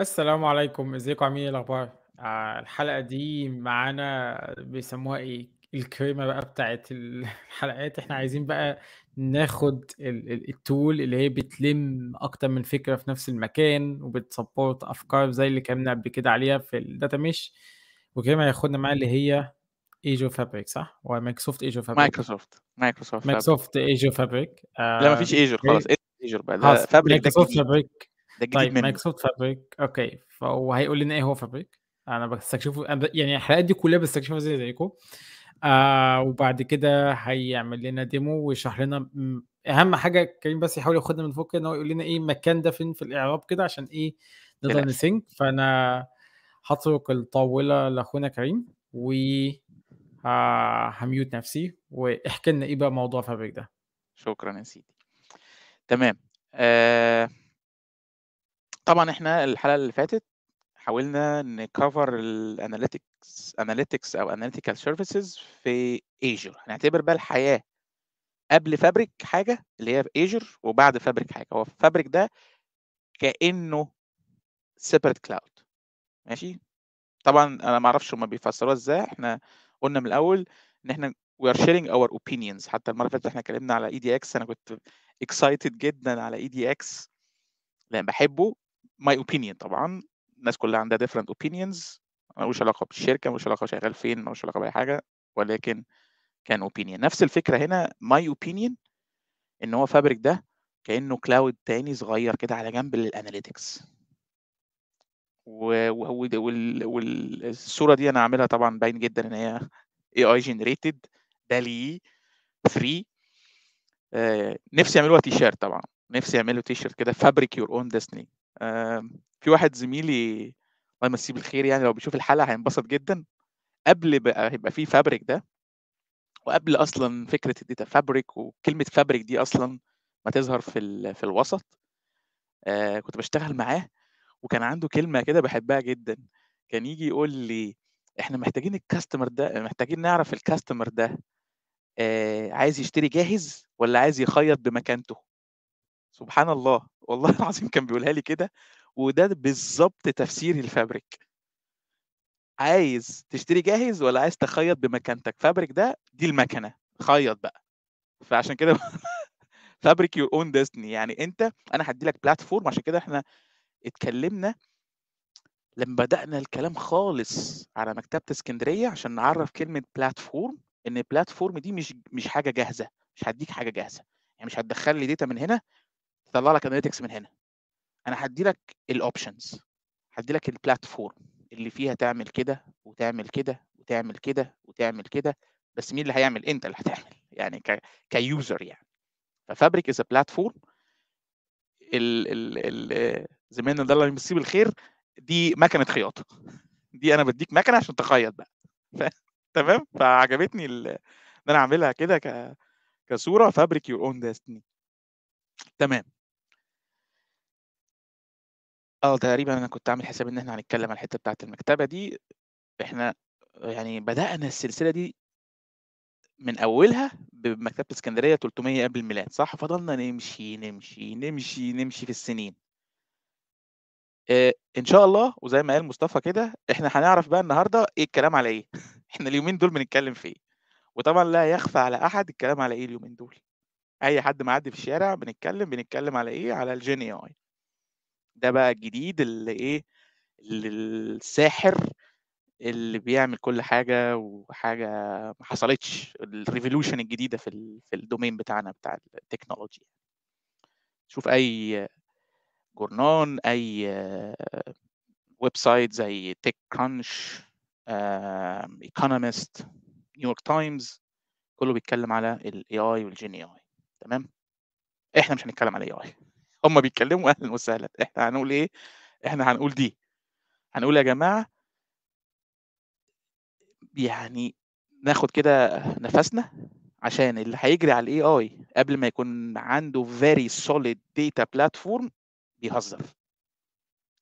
السلام عليكم، إزيكم عاملين إيه الأخبار؟ آآ الحلقة دي معانا بيسموها إيه، الكريمة بقى بتاعة ال الحلقات، إحنا عايزين بقى ناخد ال ال الtool اللي هي بتلِم أكتر من فكرة في نفس المكان، وبتsupport أفكار زي اللي اتكلمنا قبل كده عليها في الdata mesh، وكريم هياخدنا معاه اللي هي Azure Fabric صح؟ Azure Fabric؟ Microsoft، Microsoft Fabric. Microsoft Azure Fabric لا ما فيش آآ Azure خلاص Azure بقى ده خلاص Fabric ده Microsoft الجديد، Fabric ده الجديد طيب منه. Microsoft Fabric أوكي، فهو هيقول لنا إيه هو Fabric، أنا باستكشفه أنا ب يعني الحلقات دي كلها باستكشفها زي زيكم، آآ وبعد كده هيعمل لنا demo ويشرح لنا م أهم حاجة كريم بس يحاول ياخدنا من فوق إن هو يقول لنا إيه المكان ده فين في الإعراب كده عشان ما نقدر تقلقش. نsync فأنا هاترك الطاولة لأخونا كريم، و ها هamute نفسي، واحكِ لنا إيه بقى موضوع Fabric ده؟ شكرًا يا سيدي. تمام، آآ طبعًا إحنا الحلقة اللي فاتت حاولنا نcover الanalytics analytics أو analytical services في Azure، هنعتبر بقى الحياة قبل Fabric حاجة اللي هي في Azure وبعد Fabric حاجة، هو Fabric ده كإنه separate cloud. ماشي؟ طبعًا أنا ما أعرفش هُم بيفسروها إزاي، إحنا قُلنا من الأول إن إحنا we are sharing our opinions. حتى المرة اللي فاتت إحنا اتكلمنا على EDX أنا كنت excited جدًا على EDX لإن باحبه my opinion طبعًا، الناس كلها عندها different opinions. ما لوش علاقة بالشركة، ما لوش علاقة شغال فين، ما لوش علاقة بأي حاجة، ولكن كان opinion. نفس الفكرة هنا. my opinion إن هو Fabric ده كإنه cloud تاني صغير كده على جنب للanalytics. و و ود وال وال الصورة دي أنا عاملها طبعًا باين جدًا إن هي AI generated. DALL-E 3 آآ نفسي يعملوها تيشيرت طبعًا، نفسي يعملوا تيشيرت كده. your own destiny. آمم في واحد زميلي الله يمسيه بالخير يعني لو بيشوف الحلقة هينبسط جدًا، قبل بقى يبقى في Fabric ده وقبل أصلًا فكرة الdata fabric وكلمة fabric دي أصلًا ما تظهر في في الوسط، آآ كنت باشتغل معاه وكان عنده كلمة كده باحبها جدًا، كان ييجي يقول لي: "إحنا محتاجين الcustomer ده محتاجين نعرف الcustomer ده آآ عايز يشتري جاهز والّا عايز يخيّط بمكانته؟" سبحان الله، والله العظيم كان بيقولها لي كده، وده بالضبط تفسير الfabric. عايز تشتري جاهز والّا عايز تخيّط بمكانتك؟ fabric ده دي المكنة، خيّط بقى. فعشان كده fabric your own destiny يعني أنت أنا هادّي لك platform عشان كده إحنا اتكلمنا لمّا بدأنا الكلام خالص على مكتبة إسكندرية عشان نعرّف كلمة platform إن platform دي مش مش حاجة جاهزة، مش هادّيك حاجة جاهزة، يعني مش هتدخّل لي data من هنا تطلّع لك analytics من هنا، أنا هادّي لك الoptions هادّي لك الplatform اللي فيها تعمل كده وتعمل كده وتعمل كده وتعمل كده، بس مين اللي هيعمل؟ أنت اللي هتعمل يعني ك كuser يعني. فfabric is a platform ال ال ال زميلنا ده الله يمسيه بالخير دي مكنة خياطة، دي أنا بادّيك مكنة عشان تخيّط بقى تمام؟ فعجبتني ال إن أنا أعملها كده ك كصورة fabric your own destiny. تمام. آه تقريبًا أنا كنت عامل حسابي إن إحنا هنتكلم على الحتة بتاعة المكتبة دي، إحنا يعني بدأنا السلسلة دي من أولها بمكتبة إسكندرية 300 قبل الميلاد صح؟ فضلنا نمشي، نمشي، نمشي، نمشي في السنين. آآ إن شاء الله وزي ما قال مصطفى كده، إحنا هنعرف بقى النهارده إيه الكلام على إيه، إحنا اليومين دول بنتكلم في إيه، وطبعًا لا يخفى على أحد الكلام على إيه اليومين دول، أي حد معدّي في الشارع بنتكلم، بنتكلم على إيه، على الgen AI. ده بقى الجديد اللي إيه، ال الساحر اللي بيعمل كل حاجة وحاجة ما حصلتش، الrevolution الجديدة في ال في الdomain بتاعنا بتاع الtechnology. شوف أي جورنان، أي website زي TechCrunch آمم economist، New York Times كله بيتكلم على الAI والgen AI تمام؟ إحنا مش هنتكلم على AI هُم بيتكلموا أهلًا وسهلًا، إحنا هنقول إيه، إحنا هنقول دي، هنقول يا جماعة يعني ناخد كده نفسنا عشان اللي هيجري على الAI قبل ما يكون عنده very solid data platform بيهزر.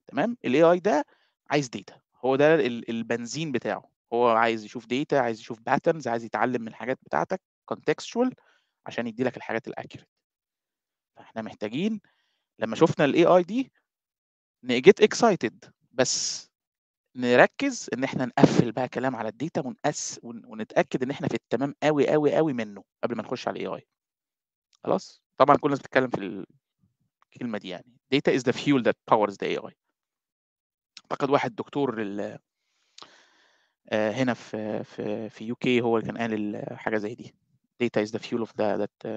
تمام؟ الAI ده عايز data هو ده ال البنزين بتاعه، هو عايز يشوف data عايز يشوف patterns عايز يتعلم من الحاجات بتاعتك contextual عشان يدّي لك الحاجات الaccurate. فإحنا محتاجين لمّا شُفنا ال AI دي ن get excited بس نركز إن إحنا نقفل بقى كلام على ال data ونقس ون- ونتأكد إن إحنا في التمام قوي قوي قوي منه قبل ما نخش على ال AI خلاص؟ طبعا كل الناس بتتكلم في الكلمة دي يعني. Data is the fuel that powers the AI أعتقد واحد دكتور آه، هنا في في في UK هو اللي كان قال ال- حاجة زي دي. Data is the fuel of the that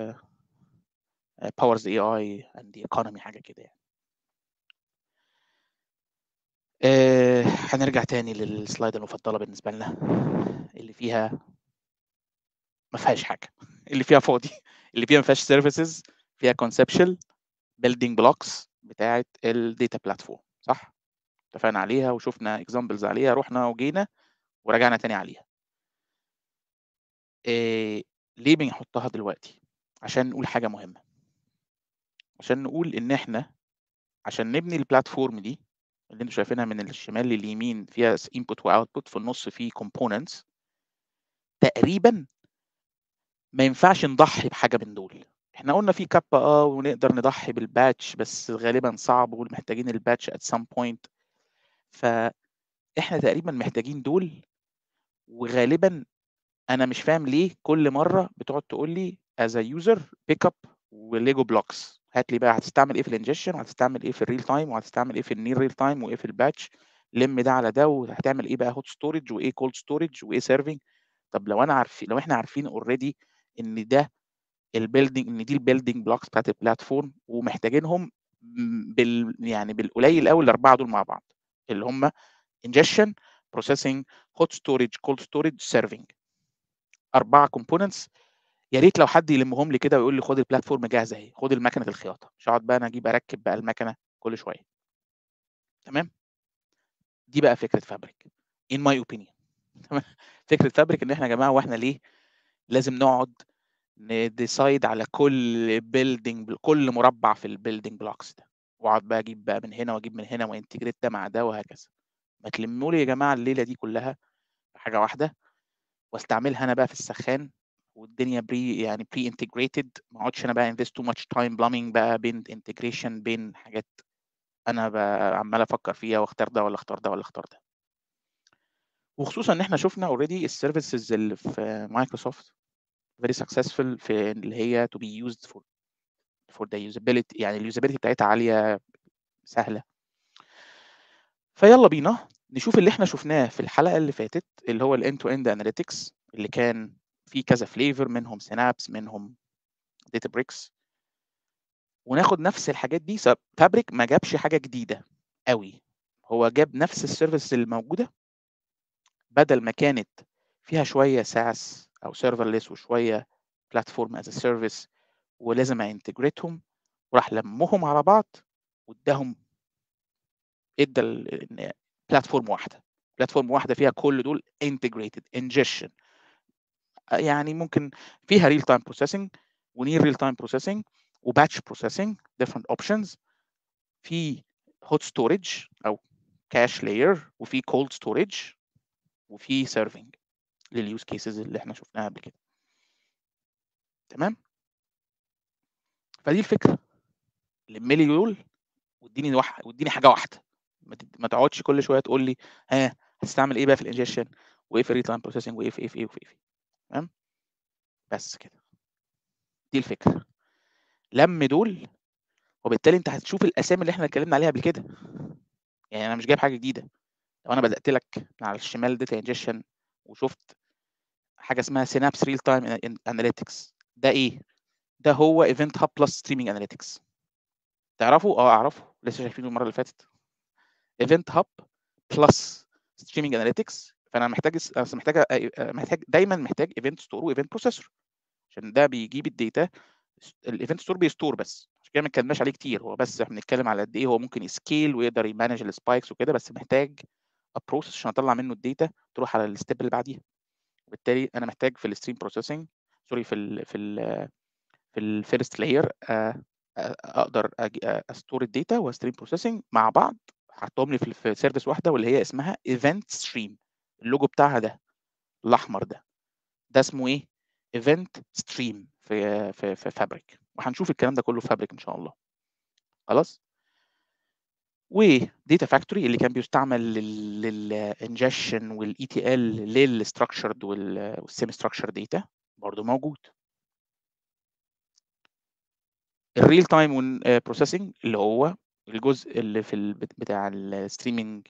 the AI and the economy حاجة كده يعني. آه، هنرجع تاني لل slide المفضلة بالنسبة لنا اللي فيها ما فيهاش حاجة. اللي فيها فاضي. اللي فيها ما فيهاش services فيها conceptual building blocks بتاعه ال data platform صح؟ اتفقنا عليها وشفنا examples عليها رحنا وجينا ورجعنا تاني عليها. إيه ليه بنحطها دلوقتي؟ عشان نقول حاجة مهمة. عشان نقول إن إحنا عشان نبني ال platform دي اللي إنتوا شايفينها من الشمال لليمين فيها input و output في النص فيه components تقريبا ما ينفعش نضحي بحاجة من دول. إحنا قلنا في kappa آه ونقدر نضحي بال batch بس غالبا صعب ومحتاجين ال batch at some point. فاحنا تقريبا محتاجين دول وغالبا أنا مش فاهم ليه كل مرة بتقعد تقول لي as a user pick up و Lego blocks هات لي بقى هتستعمل إيه في ال ingestion وهتستعمل إيه في ال real time وهتستعمل إيه في ال near real time وإيه في ال batch لم ده على ده وهتعمل إيه بقى؟ hot storage وإيه cold storage وإيه serving طب لو أنا عارفين لو إحنا عارفين already إن ده ال building إن دي ال building blocks بتاعت ال platform ومحتاجينهم بال يعني بالقليل قوي الأربعة دول مع بعض. اللي هم ingestion processing hot storage cold storage serving. أربعة components يا ريت لو حد يلمهم لي كده ويقول لي خد ال platform جاهزة أهي خد المكنة الخياطة مش هقعد بقى أنا أجيب أركب بقى المكنة كل شوية. تمام؟ دي بقى فكرة Fabric in my opinion. تمام؟ فكرة Fabric إن إحنا يا جماعة وإحنا ليه لازم نقعد ن decide على كل building كل مربع في ال building blocks ده. وأقعد بقى أجيب بقى من هنا وأجيب من هنا و integrate ده مع ده وهكذا. ما تلموا لي يا جماعة الليلة دي كلها في حاجة واحدة واستعملها أنا بقى في السخان والدنيا pre يعني pre integrated ما اقعدش أنا بقى invest too much time plumbing بقى بين integration بين حاجات أنا عمال أفكر فيها وأختار ده ولا أختار ده ولا أختار ده. وخصوصا إن إحنا شفنا already ال services اللي في مايكروسوفت very successful في اللي هي to be used for for the usability يعني ال usability بتاعتها عالية سهلة. فيلا بينا نشوف اللي إحنا شفناه في الحلقة اللي فاتت اللي هو ال end to end analytics اللي كان فيه كذا flavor منهم Synapse منهم Databricks وناخد نفس الحاجات دي Fabric ما جابش حاجة جديدة قوي. هو جاب نفس ال service الموجوده بدل ما كانت فيها شوية SaaS أو سيرفرلess وشوية platform as service ولازم أ integrate هم وراح لمهم على بعض واداهم ادى platform واحدة. platform واحدة فيها كل دول integrated ingestion. يعني ممكن فيها real time processing و near real time processing و batch processing different options. في hot storage أو cache layer وفي cold storage وفي serving لل use cases اللي إحنا شفناها قبل كده. تمام؟ فدي الفكرة. لم لي دول واديني واديني حاجة واحدة. ما تقعدش كل شوية تقول لي ها هتستعمل إيه بقى في ال ingestion وإيه في ال real time processing وإيه في إيه في إيه وفي إيه إيه. تمام؟ بس كده. دي الفكرة. لم دول وبالتالي انت هتشوف الأسامي اللي إحنا اتكلمنا عليها قبل كده. يعني أنا مش جايب حاجة جديدة. لو أنا بدأت لك على الشمال data ingestion وشفت حاجة اسمها Synapse real time analytics ده إيه؟ ده هو Event Hub plus streaming analytics تعرفوا آه أعرفه. لسه شايفينه المرة اللي فاتت. Event Hub plus streaming analytics فأنا محتاج محتاج محتاج دايما محتاج event store و event processor عشان ده بيجيب ال data ال event store بي store بس. عشان كده ما اتكلمناش عليه كتير. هو بس إحنا بنتكلم على قد إيه هو ممكن ي scale ويقدر ي manage ال spikes وكده بس محتاج process عشان أطلع منه ال data تروح على ال step اللي بعديها. وبالتالي أنا محتاج في ال stream processing sorry في ال في ال في ال first layer أقدر أ store ال data و stream processing مع بعض. حطهم لي في service واحدة واللي هي اسمها Event Stream ال logo بتاعها ده الأحمر ده. ده اسمه إيه؟ Event Stream في في في Fabric وهنشوف الكلام ده كله في Fabric إن شاء الله. خلاص؟ و Data Factory اللي كان بيستعمل لل ingestion وال ETL لل structured وال semi-structured data برضه موجود. ال real time processing اللي هو الجزء اللي في بتاع ال streaming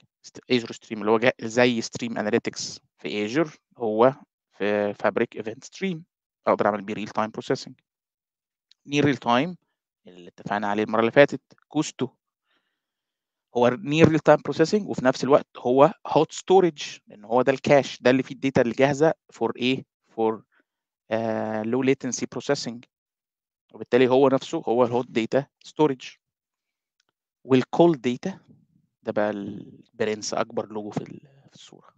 Azure Stream اللي هو زي Stream Analytics في Azure هو في Fabric Event Stream أقدر أعمل بيه real time processing near real time اللي اتفقنا عليه المرة اللي فاتت Kusto هو near real time processing وفي نفس الوقت هو hot storage لأن هو ده ال cache ده اللي فيه ال data اللي جاهزة فور إيه؟ فور low latency processing وبالتالي هو نفسه هو ال hot data storage وال cold data ده بقى البرنس أكبر لوجو في ال- في الصورة.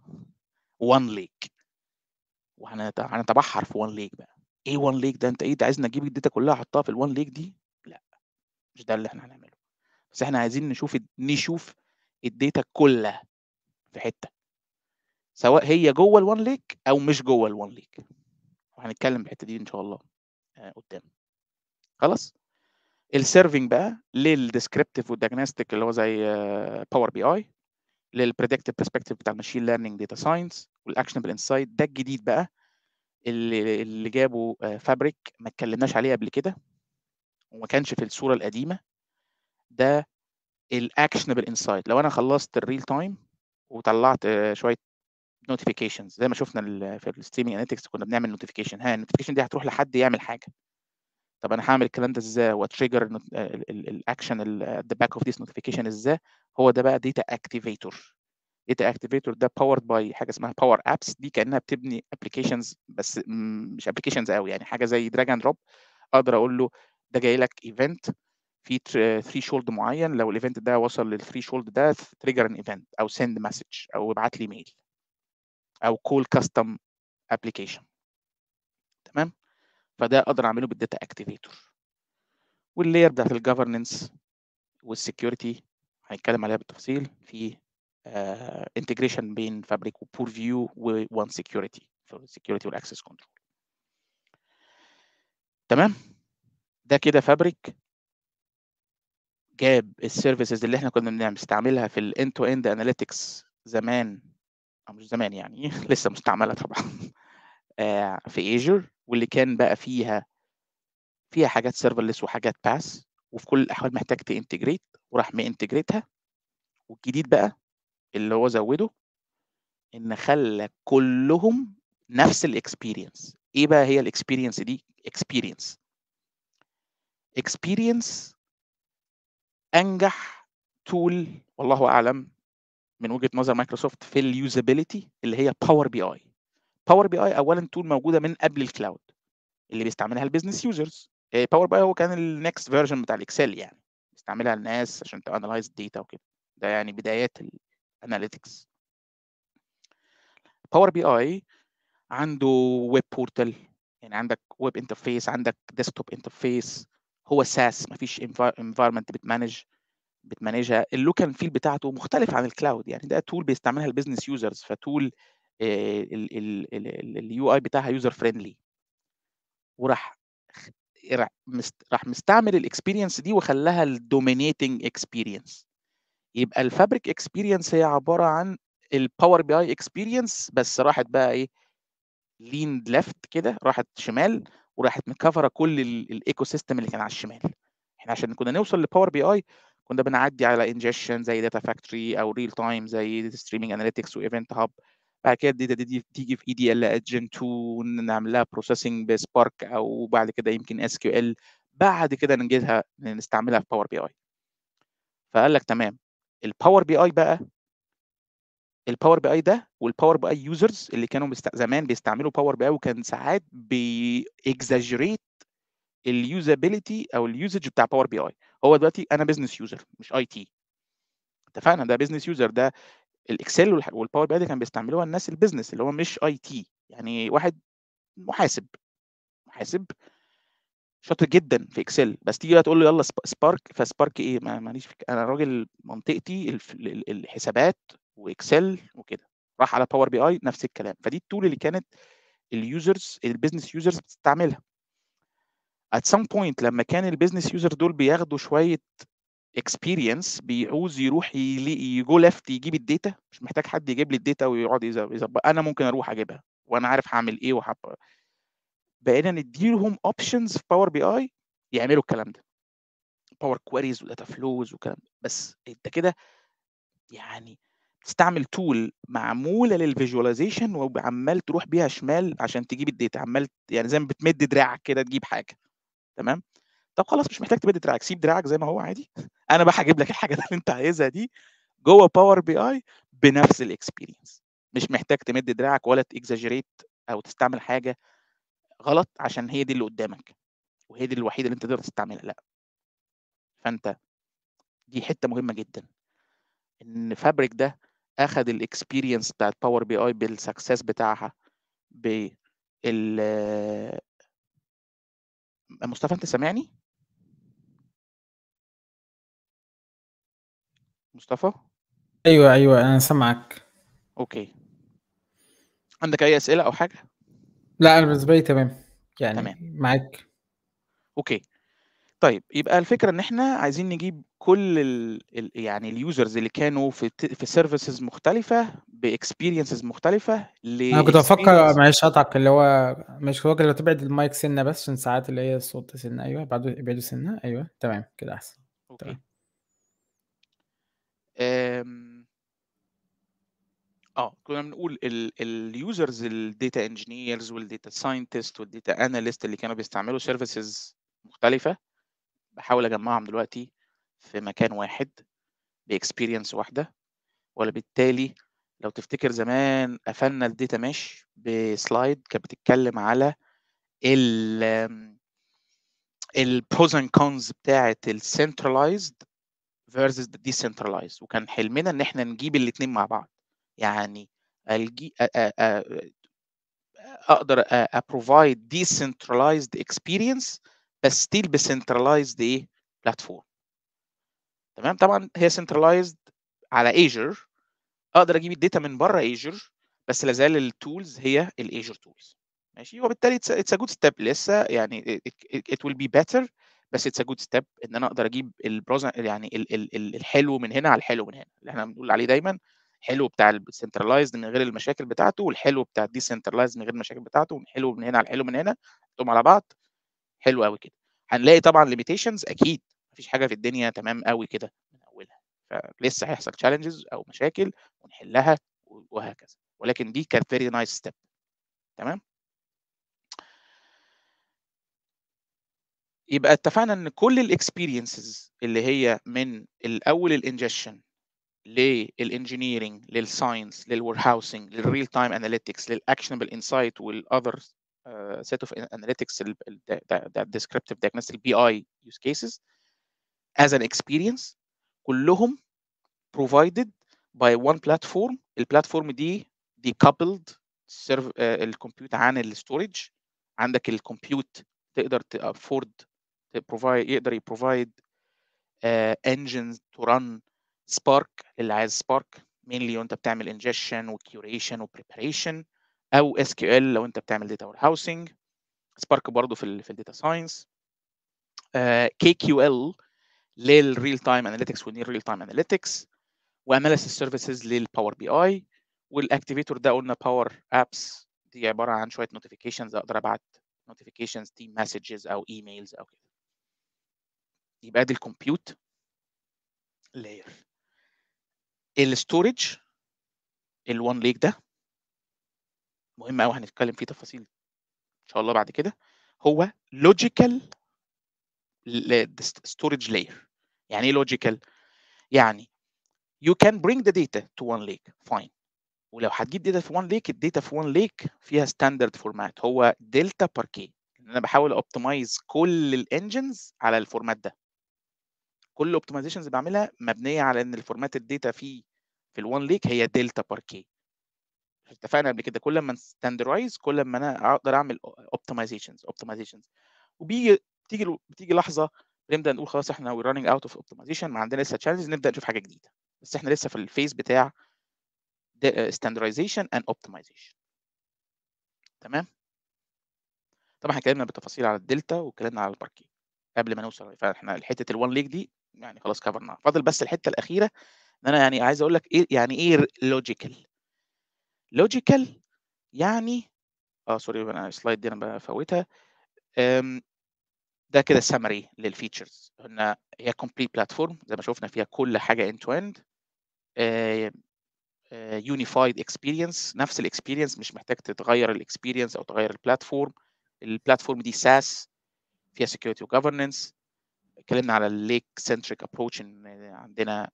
OneLake وهنتبحر في OneLake بقى. إيه OneLake ده؟ أنت إيه؟ ده عايزنا نجيب ال data كلها أحطها في ال OneLake دي؟ لا. مش ده اللي إحنا هنعمله. بس إحنا عايزين نشوف نشوف ال data كلها في حتة. سواء هي جوه ال OneLake أو مش جوه ال OneLake وهنتكلم بالحته دي إن شاء الله آه، قدام. خلاص؟ ال serving بقى لل descriptive وال diagnostic اللي هو زي Power BI لل predictive prescriptive بتاع ال machine learning data science وال actionable insight ده الجديد بقى اللي اللي جابه Fabric ما اتكلمناش عليه قبل كده وما كانش في الصورة القديمة. ده ال actionable insight لو أنا خلصت ال real time وطلعت آه، شوية notifications زي ما شفنا في ال Streaming Analytics كنا بنعمل notification ها ال notification دي هتروح لحد يعمل حاجة. طب أنا هعمل الكلام ده إزاي؟ وا trigger ال action at the back of this notification إزاي؟ هو ده بقى Data Activator Data Activator ده powered by حاجة اسمها Power Apps دي كأنها بتبني applications بس مش applications قوي يعني حاجة زي drag and drop أقدر أقول له ده جاي لك event في threshold معين. لو ال event ده وصل لل threshold ده trigger an event أو send message أو ابعت لي mail أو call custom application تمام؟ فده أقدر أعمله بال Data Activator وال layer بتاعت ال governance وال security هنتكلم عليها بالتفصيل في integration بين Fabric و Purview و One Security في ال security وال access control تمام؟ ده كده Fabric جاب ال services اللي إحنا كنا بنستعملها في ال end to end analytics زمان أو مش زمان يعني لسه مستعمله طبعا آه، في Azure واللي كان بقى فيها فيها حاجات serverless وحاجات PaaS وفي كل الأحوال محتاج ت integrate وراح م integrate ها والجديد بقى اللي هو زوده إن خلى كلهم نفس ال experience إيه بقى هي ال experience دي؟ experience experience أنجح tool والله أعلم من وجهة نظر مايكروسوفت في ال usability اللي هي Power BI Power BI اولا tool موجودة من قبل ال cloud اللي بيستعملها ال business users Power BI هو كان ال next version بتاع ال Excel يعني بيستعملها الناس عشان ت analyze ال data وكده. ده يعني بدايات ال analytics Power BI عنده web portal يعني عندك web interface عندك desktop interface هو SaaS مفيش انفايرمنت بتمانج بتمانجها. اللوكال فيل بتاعته مختلف عن ال cloud يعني ده tool بيستعملها ال business users ف tool ال UI بتاعها user friendly وراح راح مست- راح مستعمل ال experience دي وخلاها ال dominating experience يبقى ال Fabric experience هي عبارة عن ال Power BI experience بس راحت بقى إيه lean left كده راحت شمال وراحت م cover ة كل ال ecosystem اللي كان على الشمال. إحنا عشان كنا نوصل ل Power BI كنا بنعدي على ingestion زي Data Factory أو real time زي Streaming Analytics و Event Hub بعد كده ال data دي, دي تيجي في ADLS Gen 2 نعمل لها processing ب Spark أو بعد كده يمكن SQL بعد كده نجيبها نستعملها في Power BI فقال لك تمام. ال Power BI بقى ال Power BI ده وال Power BI users اللي كانوا بيست... زمان بيستعملوا Power BI وكان ساعات بي exaggerate ال usability أو ال usage بتاع Power BI هو دلوقتي أنا business user مش IT اتفقنا؟ ده business user ده ال Excel وال Power BI كان بيستعملوها الناس ال business اللي هو مش IT يعني واحد محاسب محاسب شاطر جدا في Excel بس تيجي تقول له يلا سب- Spark ف Spark إيه؟ ما ماليش أنا راجل منطقتي الحسابات و Excel وكده راح على Power BI نفس الكلام. فدي ال tool اللي كانت ال users ال business users بتستعملها. At some point لما كان ال business user دول بياخدوا شوية experience بيعوز يروح ي go left يجيب ال data مش محتاج حد يجيب لي ال data ويقعد يظبط أنا ممكن أروح أجيبها وأنا عارف هعمل إيه وحب بقينا نديلهم options في Power BI يعملوا الكلام ده. Power Queries و data flows وكلام ده. بس أنت كده يعني تستعمل tool معمولة لل visualization وعمال تروح بيها شمال عشان تجيب ال data عمال يعني زي ما بتمد دراعك كده تجيب حاجة. تمام؟ طب خلاص مش محتاج تمد دراعك سيب دراعك زي ما هو عادي. أنا بقى هجيب لك الحاجات اللي أنت عايزها دي جوه Power BI بنفس ال experience مش محتاج تمد دراعك ولا ت exaggerate أو تستعمل حاجة غلط عشان هي دي اللي قدامك وهي دي الوحيدة اللي أنت تقدر تستعملها لأ. فأنت دي حتة مهمة جدا إن Fabric ده اخذ ال experience بتاعت Power BI بال success بتاعها بال مصطفى أنت سامعني؟ مصطفى؟ أيوه أيوه أنا سامعك. Okay. عندك أي أسئلة أو حاجة؟ لا أنا بالنسبة لي تمام. يعني تمام. معاك. Okay. طيب يبقى الفكرة إن إحنا عايزين نجيب كل ال ال يعني ال users اللي كانوا في في services مختلفة ب experiences مختلفة ل أنا كنت بفكر معلش اقطعك اللي هو مش فاكر لو تبعد المايك سنة بس عشان ساعات اللي هي الصوت سنة. أيوه بعده ابعدوا سنة. أيوه تمام كده أحسن. Okay. تمام. آه كنا بنقول اليوزرز الداتا انجينيرز والداتا ساينتست والداتا اناليست اللي كانوا بيستعملوا services مختلفة. بحاول أجمعهم دلوقتي في مكان واحد ب experience واحدة. وبالتالي لو تفتكر زمان قفلنا ال data mesh ب slide كانت بتتكلم على ال ال pros and cons بتاعة ال centralized the decentralized. وكان حلمنا إن إحنا نجيب الاثنين مع بعض. يعني الجي أقدر ا provide decentralized experience بس still ب centralized إيه؟ platform تمام؟ طبعا هي centralized على Azure أقدر أجيب ال data من بره Azure بس لازال ال tools هي ال Azure tools ماشي؟ وبالتالي it's a good step لسه يعني it will be better. بس it's good step إن أنا أقدر أجيب ال pros يعني ال ال ال الحلو من هنا على الحلو من هنا. اللي إحنا بنقول عليه دايما حلو بتاع ال centralized من غير المشاكل بتاعته والحلو بتاع ال decentralized من غير المشاكل بتاعته والحلو من هنا على الحلو من هنا حطهم على بعض. حلو قوي كده. هنلاقي طبعا limitations أكيد. مفيش حاجة في الدنيا تمام قوي كده من أولها. فلسه هيحصل challenges أو مشاكل ونحلها وهكذا. ولكن دي كانت very nice step تمام؟ يبقى اتفقنا إن كل ال experiences اللي هي من الأول الانجكشن للانجينيرنج للساينس للورهاوسنج للريل تايم اناليتكس للاكشنبل انسايت والاذر set of analytics ال- ال- that, that descriptive diagnostic BI use cases as an experience كلهم provided by one platform. ال platform دي decoupled uh, ال compute عن ال storage عندك ال compute تقدر ت afford provide يقدر ي provide engines to run Spark اللي عايز Spark mainly وانت بتعمل ingestion و curation و preparation أو SQL لو انت بتعمل data warehousing Spark برضه في ال في ال data science KQL لل real time analytics وال near real time analytics و Analysis Services لل Power BI وال Activator ده قلنا Power Apps دي عبارة عن شوية notifications أقدر أبعت notifications دي messages أو emails أو كده. يبقى دي ال compute layer ال storage ال OneLake ده مهم قوي هنتكلم فيه تفاصيل إن شاء الله بعد كده. هو logical storage layer يعني إيه logical يعني you can bring the data to OneLake. Fine. ولو هتجيب data في OneLake ال data في OneLake فيها standard format هو Delta Parquet أنا بحاول optimize كل ال engines على ال format ده. كل ال optimizations اللي بعملها مبنية على إن ال format ال data فيه في ال OneLake هي Delta Parquet اتفقنا قبل كده كل ما standardize كل ما أنا أقدر أعمل optimizations optimizations وبيجي بتيجي بتيجي لحظة بنبدأ نقول خلاص إحنا we running out of optimization ما عندنا لسه challenges نبدأ نشوف حاجة جديدة. بس إحنا لسه في ال phase بتاع standardization and optimization تمام؟ طبعا إحنا اتكلمنا بالتفاصيل على الدلتا واتكلمنا على الباركي قبل ما نوصل فإحنا حتة ال OneLake دي يعني خلاص cover ناها فاضل بس الحتة الأخيرة إن أنا يعني عايز أقول لك إيه يعني إيه logical logical يعني آه sorry أنا ال slide دي أنا بفوتها. ده كده summary لل features قلنا هي complete platform زي ما شفنا فيها كل حاجة end to end unified experience نفس ال experience مش محتاج تتغير ال experience أو تغير ال platform ال platform دي SaaS فيها security و governance اتكلمنا على ال lake centric approach إن عندنا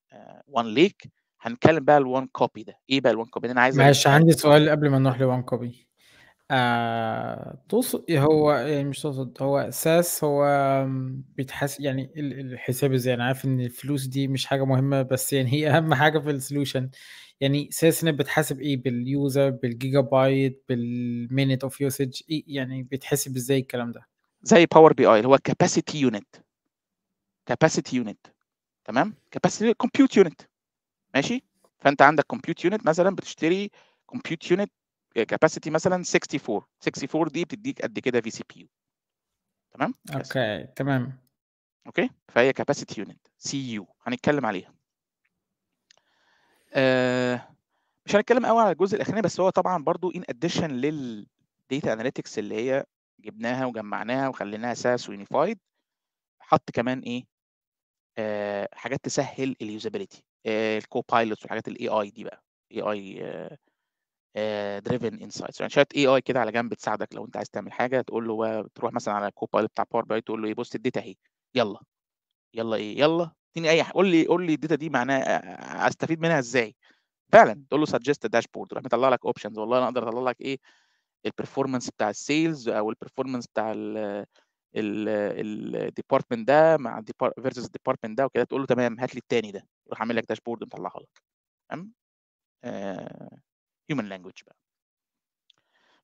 OneLake هنتكلم بقى ال one copy ده. إيه بقى ال one copy أنا عايز معلش عندي سؤال قبل ما نروح ل one copy آه تقصد هو يعني مش تقصد هو أساس هو بيتحس يعني ال- الحساب إزاي؟ أنا عارف إن الفلوس دي مش حاجة مهمة بس يعني هي أهم حاجة في ال solution يعني SaaS هنا بتحاسب إيه؟ بال user بال gigabyte بال minute of usage إيه يعني بيتحسب إزاي الكلام ده؟ زي Power BI اللي هو كاباسيتي يونت كاباسيتي يونت تمام؟ كاباسيتي كومبيوت يونت ماشي؟ فأنت عندك compute unit مثلا بتشتري compute unit capacity مثلا 64 64 دي بتديك قد كده في CPU تمام. okay تمام. okay؟ فهي capacity unit CU هنتكلم عليها. آه مش هنتكلم قوي على الجزء الاخراني بس هو طبعا برضو in addition لل data analytics اللي هي جبناها وجمعناها وخليناها SaaS و unified حط كمان إيه؟ حاجات تسهل ال usability آه ال copilots والحاجات ال AI دي بقى AI driven insights يعني شوية AI كده على جنب تساعدك لو انت عايز تعمل حاجة تقول له تروح مثلا على ال Copilot بتاع Power BI تقول له إيه بص ال data أهي يلا يلا إيه يلا اديني أي قول لي قول لي ال data دي معناها أستفيد منها إزاي؟ فعلا تقول له suggest dashboard يروح مطلع لك options والله أنا أقدر أطلع لك إيه ال performance بتاع ال sales أو ال performance بتاع ال department ده مع versus ال department ده وكده تقول له تمام هات لي التاني ده. يروح عامل لك dashboard مطلعها لك. تمام؟ human language بقى.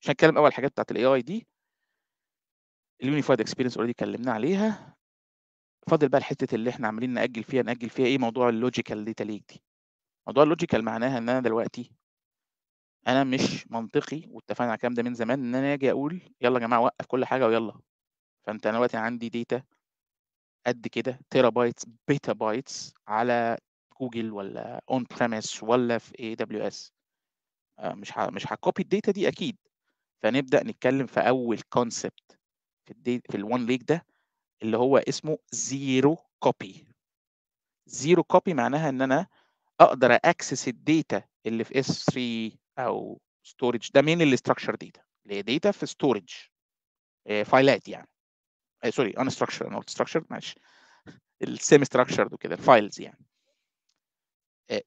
مش هنتكلم أول حاجات بتاعت ال AI دي ال unified experience already اتكلمنا عليها. فاضل بقى الحتة اللي إحنا عاملين نأجل فيها نأجل فيها إيه؟ موضوع ال logical data lake دي. موضوع ال logical معناها إن أنا دلوقتي أنا مش منطقي واتفقنا على الكلام ده من زمان إن أنا آجي أقول يلا يا جماعة وقف كل حاجة ويلا. فأنت أنا دلوقتي عندي data قد كده terabytes petabytes على جوجل ولا on premise ولا في AWS مش ه... مش ه copy ال data دي أكيد. فنبدأ نتكلم في أول concept في الدي... في ال OneLake ده اللي هو اسمه zero copy zero copy معناها إن أنا أقدر access ال data اللي في S3 أو storage ده مين اللي structured data اللي هي data في storage فايلات يعني. sorry unstructured أنا قلت structured معلش ال semi structured وكده ال files يعني.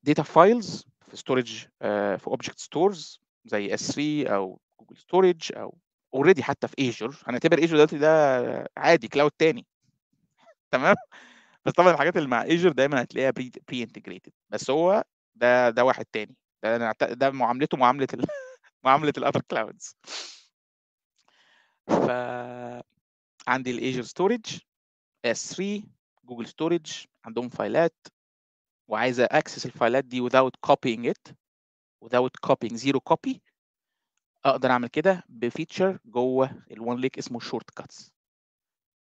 data files في storage في object stores زي S3 أو Google storage أو already حتى في Azure هنعتبر Azure دلوقتي ده عادي cloud تاني. تمام؟ بس طبعا الحاجات اللي مع Azure دايما هتلاقيها pre pre integrated بس هو ده ده واحد تاني. ده ده معاملته معاملة ال... معاملة ال other clouds ف عندي ال Azure storage S3 Google storage عندهم فايلات وعايزه access الفايلات دي without copying it without copying zero copy. أقدر أعمل كده ب feature جوه ال OneLake اسمه shortcuts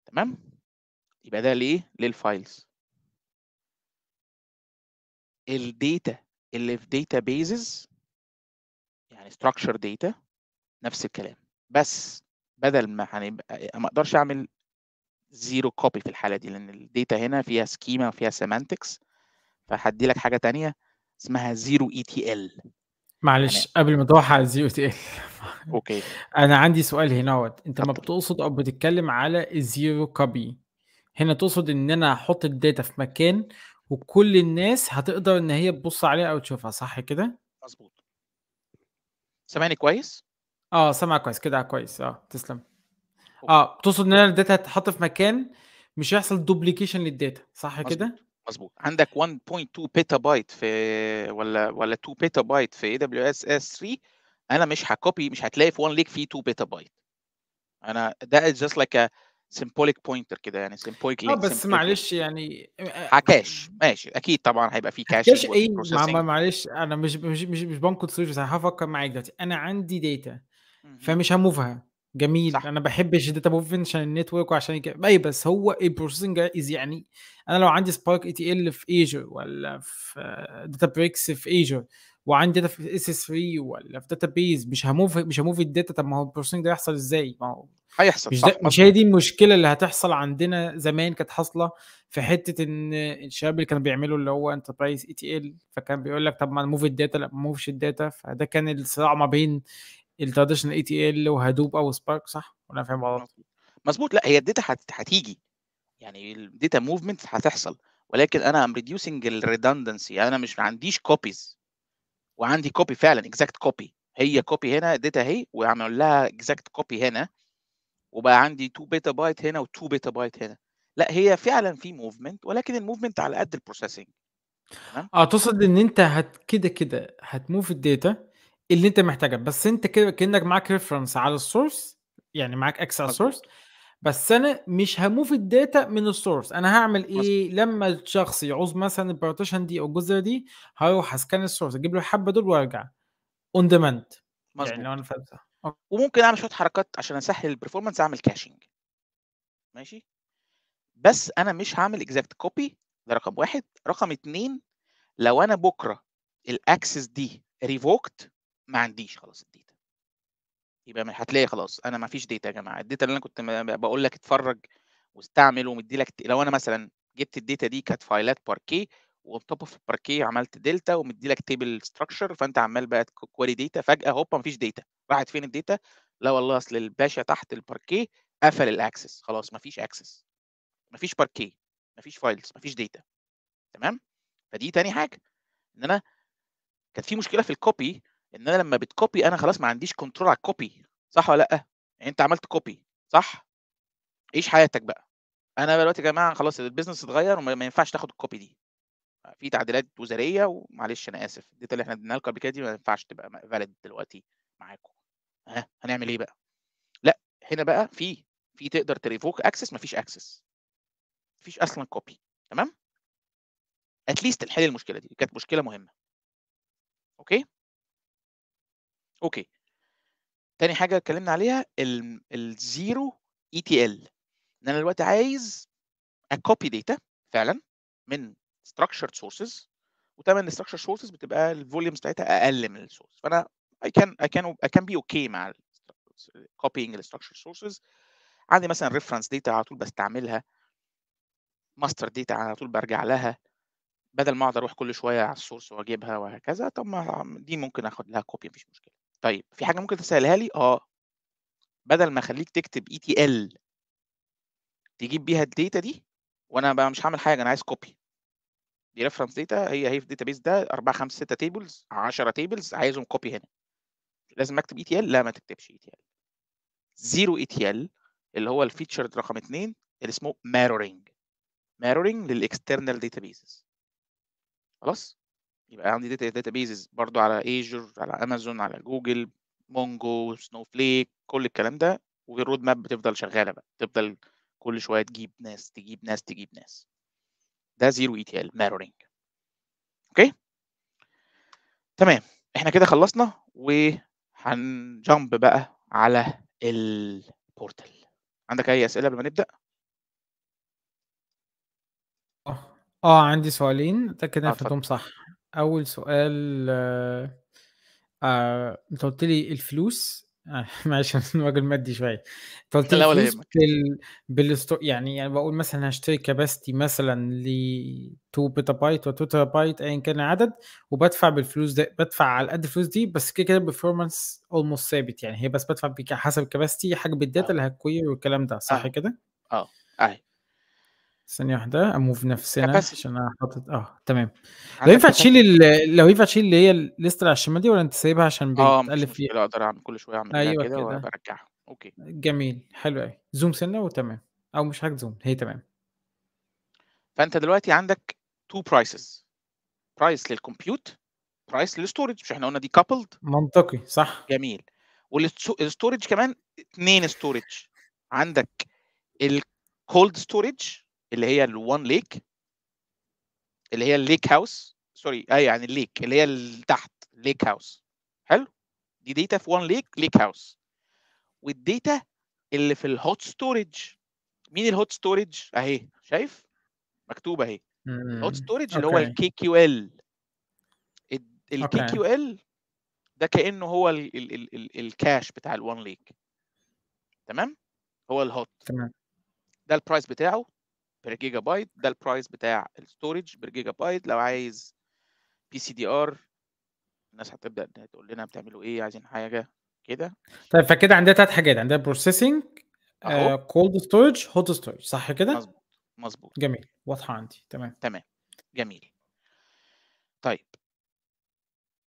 تمام؟ يبقى ده ليه لل files. ال data اللي في databases يعني structured data نفس الكلام. بس بدل ما هنبقى ما أقدرش أعمل zero copy في الحالة دي لأن ال data هنا فيها schema وفيها semantics فهدي لك حاجة تانية اسمها zero ETL معلش قبل ما تروح على ال zero ETL okay. أنا عندي سؤال هنا أنت ما. بتقصد أو بتتكلم على ال zero copy هنا تقصد إن أنا أحط ال data في مكان وكل الناس هتقدر إن هي تبص عليها أو تشوفها صح كده؟ مظبوط. سامعني كويس؟ آه سامع كويس كده كويس آه تسلم. آه تقصد إن أنا ال data هتتحط في مكان مش هيحصل duplication لل data صح كده؟ مظبوط. عندك 1.2 petabyte في ولا ولا 2 petabyte في اي دبليو اس اس 3 أنا مش ه copy مش هتلاقي في OneLake فيه 2 petabyte أنا ده like a symbolic pointer كده يعني symbolic آه بس معلش يعني ه cache ماشي. أكيد طبعا هيبقى فيه cache caching إيه؟ معلش أنا مش مش مش مش بنقد solution هفكر معاك دلوقتي. أنا عندي data فمش ه move ها. جميل، صح. ما باحبش ال data movement عشان ال network وعشان ك أيوه بس هو ال processing is يعني أنا لو عندي spark ETL في Azure والّا في databricks في Azure وعندي data في SS3 والّا في database مش هاموف مش هاموف الdata طب ما هو الprocessing ده هيحصل إزاي؟ ما هو هيحصل مش صح، ده مش. هي دي المشكلة اللي هتحصل عندنا زمان كانت حاصلة في حتة إن الشباب اللي كانوا بيعملوا اللي هو enterprise ETL فكان بيقول لك طب ما nmove الdata لأ ما nmovش الdata فده كان الصراع ما بين الtraditional ETL وhadoop أو spark صح؟ والّا أنا فاهم غلط؟ مضبوط لأ هي هت هتيجي، يعني الdata movement هتحصل، ولكن am reducing الredundancy يعني أنا مش ما عنديش copies. وعندي copy فعلًا exact copy. هي copy هنا الdata أهي وعملوا لها exact copy هنا. وبقى عندي 2 بيتا هنا و2 بيتا هنا، لأ هي فعلًا في movement ولكن الmovement على قد تمام؟ آه، تقصد أنت هت كده، كده هتmove الdata اللي أنت محتاجها، بس أنت كده كأنك معاك reference على الsource يعني معاك access على مضبوط. بس أنا مش هامove الdata من الsource أنا هاعمل مضبوط. إيه، لمّا الشخص يعوز مثلًا الpartition دي أو الجزءة دي هاروح أscan الsource أجيب له الحبة دول وأرجع on demand يعني لو صح، آه. وممكن أعمل شوية حركات عشان أسهّل الperformance أعمل caching. ماشي؟ بس أنا مش هاعمل exact copy ده رقم 1 رقم 2 لو أنا بُكرة الaccess دي revoked ما عنديش خلاص الdata. يبقى هتلاقي خلاص. أنا ما فيش data يا جماعة. الdata اللي أنا كنت م باقول لك اتفرّج واستعمل ومدّي لك لو أنا مثلًا جِبت الdata دي كانت فايلات وon top of parquet عملت دلتا ومدّي لك table structure فأنت عمّال بقى query data. فجأة هوبا ما فيش data. راحت فين الdata؟ لا والله أصل الباشا تحت الparquet قفل الaccess خلاص ما فيش access. ما فيش parquet ما فيش files. ما فيش data. تمام؟ فدي تاني حاجة، إن أنا كانت في مشكلة في الcopy إن أنا لمّا بتcopy أنا خلاص ما عنديش control على الcopy صح والّا لأ؟ يعني أنت عملت copy صح؟ عيش حياتك بقى. أنا دلوقتي يا جماعة خلاص الbusiness اتغيّر وما ما ينفعش تاخد الcopy دي. في تعديلات وزارية ومعلش أنا آسف الdata اللي إحنا اديناها لكم قبل كده دي ما ينفعش تبقى valid دلوقتي معاكم. ها هنعمل إيه بقى؟ لأ هنا بقى في في تقدر تrevoke access ما فيش access. ما فيش أصلًا copy تمام؟ at least نحل المشكلة دي، كانت مشكلة مهمة. okay؟ okay. تاني حاجة اتكلمنا عليها الم ال zero ETL إن أنا دلوقتي عايز أ copy data فعلًا من structured sources وطبعًا ال structured sources بتبقى ال volumes بتاعتها أقل من ال source فأنا I can I can I can be okay مع ال copying ال structured sources عندي مثلًا reference data على طول باستعملها. master data على طول بارجع لها، بدل ما أقعد أروح كل شوية على الsource وأجيبها وهكذا، طب ما دي ممكن آخد لها copy ما فيش مشكلة. طيب في حاجة ممكن تسهّلها لي؟ آه. بدل ما أخلّيك تكتب ETL تجيب بيها الdata دي وأنا بقى مش هاعمل حاجة أنا عايز copy. دي reference data هي أهي في الdatabase ده 4، 5، 6 tables 10 tables عايزهم copy هنا. لازم أكتب ETL؟ لا ما تكتبش ETL. zero ETL اللي هو الfeatured رقم 2 اللي اسمه mirroring. mirroring للexternal databases. خلاص؟ يبقى عندي data databases برضه على Azure على Amazon على Google Mongo Snowflake كل الكلام ده والroad map بتفضل شغالة بقى، تفضل كل شوية تجيب ناس، تجيب ناس، تجيب ناس. ده zero ETL mirroring. okay؟ تمام، إحنا كده خلّصنا وهن jump بقى على ال portal. عندك أي أسئلة قبل ما نبدأ؟ آه، آه عندي سؤالين أنا اتفضل. فهمتهم صح. أول سؤال آآ أنت قُلت لي الفلوس آه معلش أنا راجل مادي شوية. أنت قُلت لي ولا الفلوس يهمك. بال بالست يعني يعني باقول مثلًا هاشتري capacity مثلًا ل2 petabyte و2 تيرابايت أيًا كان العدد وبادفع بالفلوس ده بادفع على قد الفلوس دي بس كده، كده الperformance almost ثابت يعني هي بس بادفع بك حسب الcapacity حجم الdata آه. اللي هتquery والكلام ده صح آه، كده؟ آه، أهي. ثانية واحدة أmove نفسنا. عشان أنا حاطط آه تمام. لو ينفع تشيل. ال لو ينفع تشيل اللي هي الlist اللي على الشمال دي والّا أنت سايبها عشان آه بتقلِّب فيها؟ مشكلة أقدر أعمل كل شوية أعمل لها أيوه كده. وبارجّعها. أوكي. جميل، حلو أوي. zoom سِنّة وتمام، أو مش محتاج zoom هي تمام. فأنت دلوقتي عندك 2 prices price للcompute price للstorage مش إحنا قُلنا دي coupled؟ منطقي، صح. جميل. والس الstorage كمان 2 storage عندك الcold storage اللي هي الone lake اللي هي الlake house sorry أيوه يعني الlake اللي هي اللي تحت lake house. حلو؟ دي data في one lake lake house. والداتا اللي في ال hot storage مين ال hot storage أهي شايف؟ مكتوبه أهي. ال hot storage اللي هو. ال K QL ال K. QL ده كأنه هو ال ال ال ال ال cache بتاع ال OneLake تمام؟ هو ال hot تمام. ده ال price بتاعه. per gigabyte ده ال price بتاع ال storage per gigabyte لو عايز BCDR الناس هتبدأ تقول لنا بتعملوا إيه عايزين حاجة كده. طيب فكده عندنا 3 حاجات، عندنا. آآ cold storage hot storage. صح كده؟ مضبوط مضبوط جميل، واضحة عندي، تمام. تمام. جميل. طيب.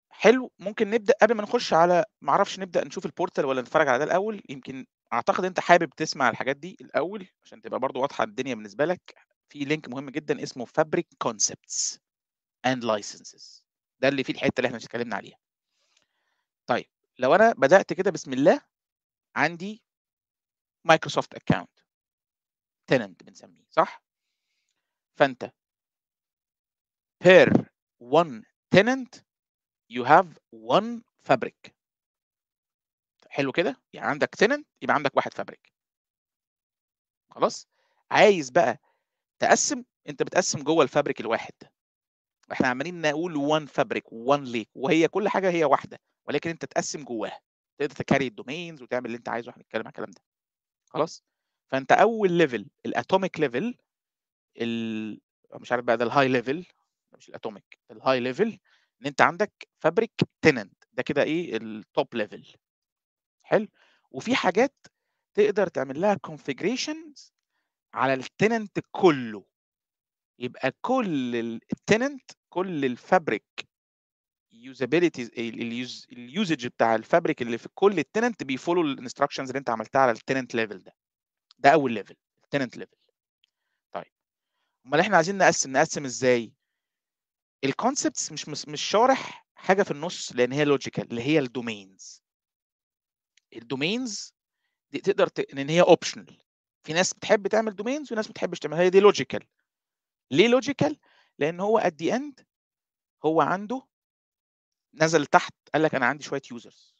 حلو. ممكن نبدأ قبل ما نخش على ما أعرفش نبدأ نشوف ال portal ولا نتفرج على ده الأول. يمكن أعتقد أنت حابب تسمع الحاجات دي الأول عشان تبقى برضو واضحة الدنيا بالنسبة لك. في link مهم جدا اسمه Fabric concepts and licenses ده اللي فيه الحتة اللي إحنا اتكلمنا عليها. طيب لو أنا بدأت كده بسم الله عندي Microsoft account tenant بنسميه صح؟ فأنت per one tenant you have one fabric. حلو كده يعني عندك tenant يبقى عندك واحد Fabric خلاص؟ عايز بقى تقسم انت بتقسم جوه ال Fabric الواحد. ده إحنا عمالين نقول one fabric one lake وهي كل حاجة هي واحدة ولكن انت تقسم جواها. تقدر ت create ال domains وتعمل اللي انت عايزه هنتكلم على الكلام ده. خلاص؟ فانت أول level ال atomic level ال... مش عارف بقى ده ال high level مش ال atomic ال high level ان انت عندك Fabric tenant ده كده إيه؟ ال top level حلو. وفي حاجات تقدر تعمل لها configurations على ال tenant كله. يبقى كل التننت كل الفابريك يوزابيلتي اليوزج بتاع الفابريك اللي في كل التننت بيفولو الانستراكشنز اللي انت عملتها على ال tenant level ده. ده أول level ال tenant level طيب. أمال إحنا عايزين نقسم نقسم إزاي؟ ال concepts مش مش شارح حاجة في النص لأن هي logical اللي هي ال domains ال domains دي تقدر ت... ان هي optional في ناس بتحب تعمل domains وناس ما بتحبش تعمل. هي دي logical ليه logical لأن هو at the end هو عنده نزل تحت قال لك أنا عندي شوية users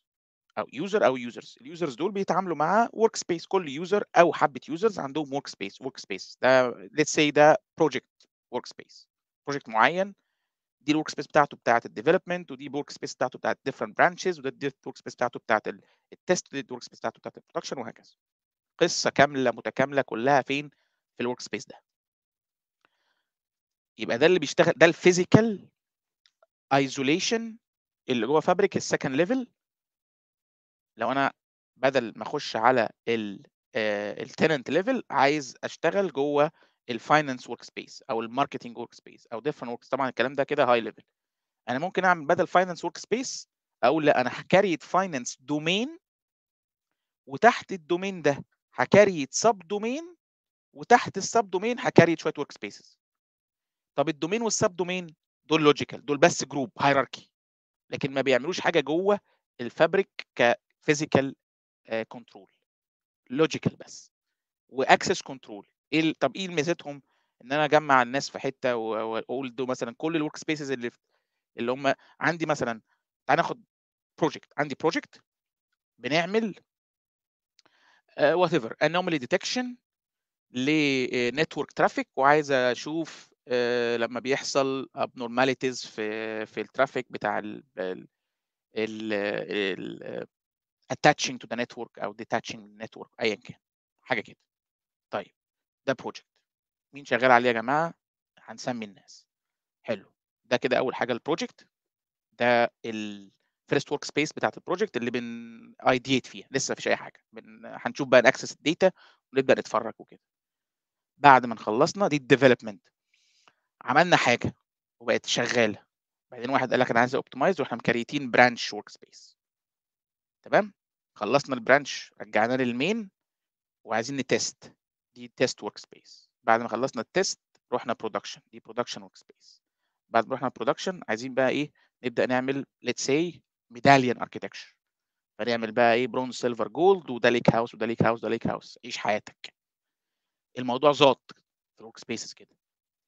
أو user أو users ال users دول بيتعاملوا مع workspace كل user أو حبة users عندهم workspace workspace ده let's say ده project workspace project معين دي ال workspace بتاعته بتاعت ال development ودي ال workspace بتاعته بتاعت different branches وده ال workspace بتاعته بتاعت ال test ودي ال workspace بتاعته بتاعت ال production وهكذا. قصة كاملة متكاملة كلها فين؟ في ال workspace ده. يبقى ده اللي بيشتغل ده ال physical isolation اللي جوه Fabric ال second level لو أنا بدل ما أخش على ال tenant level عايز أشتغل جوه ال finance workspace أو ال marketing workspace أو different work طبعا الكلام ده كده high level أنا ممكن أعمل بدل finance workspace أقول لأ أنا ه create finance domain وتحت ال domain ده ه create sub domain وتحت ال sub domain ه create شوية workspaces طب ال domain وال sub domain دول logical دول بس group hierarchy لكن ما بيعملوش حاجة جوه ال Fabric ك physical control logical بس. و access control إيه طب إيه ميزتهم؟ إن أنا أجمع الناس في حتة وأقول دول مثلا كل ال workspaces اللي اللي هم عندي مثلا تعال ناخد project عندي project بنعمل whatever anomaly detection ل network traffic وعايز أشوف آه، لما بيحصل abnormalities في في ال traffic بتاع ال ال ال attaching to the network أو detaching network ايا كان حاجة كده. طيب. ده project مين شغال عليه يا جماعة؟ هنسمي الناس. حلو. ده كده أول حاجة ال project ده ال first workspace بتاعت ال project اللي بن edit فيها. لسه مفيش أي حاجة. بن... هنشوف بقى ن access ال data ونبدأ نتفرج وكده. بعد ما خلصنا دي ال development عملنا حاجة وبقت شغالة. بعدين واحد قال لك أنا عايز optimize وإحنا مكريتين branch workspace تمام؟ خلصنا ال branch رجعنا لل main وعايزين ن test. دي test workspace بعد ما خلصنا ال test رحنا production دي production workspace بعد ما رحنا production عايزين بقى إيه؟ نبدأ نعمل let's say medallion architecture فنعمل بقى إيه؟ bronze silver gold وده lakehouse وده lakehouse وده lakehouse عيش حياتك. الموضوع ظبط في ال workspaces كده.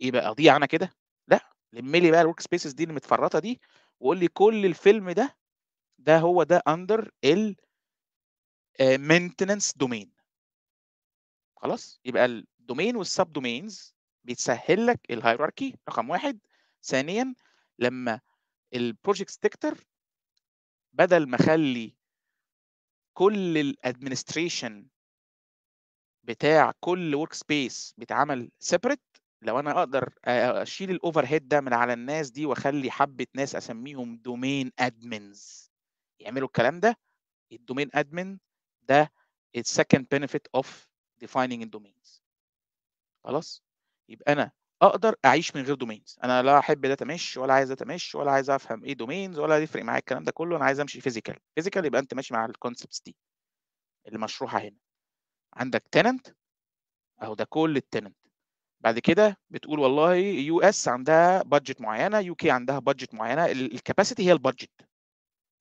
إيه بقى؟ اضيع أنا كده؟ لا. لم لي بقى ال workspaces دي المتفرطه دي وقول لي كل الفيلم ده ده هو ده under ال maintenance domain خلاص؟ يبقى ال domain وال sub domains بتسهل لك ال hierarchy رقم واحد. ثانيا لما ال projects تكتر بدل ما أخلي كل ال administration بتاع كل workspace بيتعمل separate لو أنا أقدر أشيل ال overhead ده من على الناس دي وأخلي حبة ناس أسميهم domain admins يعملوا الكلام ده ال domain admin ده ال second benefit of defining ال domains خلاص؟ يبقى أنا أقدر أعيش من غير domains أنا لا أحب data mesh ولا عايز data mesh ولا عايز أفهم إيه domains ولا يفرق معايا الكلام ده كله. أنا عايز أمشي physical physical يبقى أنت ماشي مع ال concepts دي اللي مشروحة هنا. عندك tenant أهو ده كل ال tenant بعد كده بتقول والله US عندها budget معينة UK عندها budget معينة ال capacity هي ال budget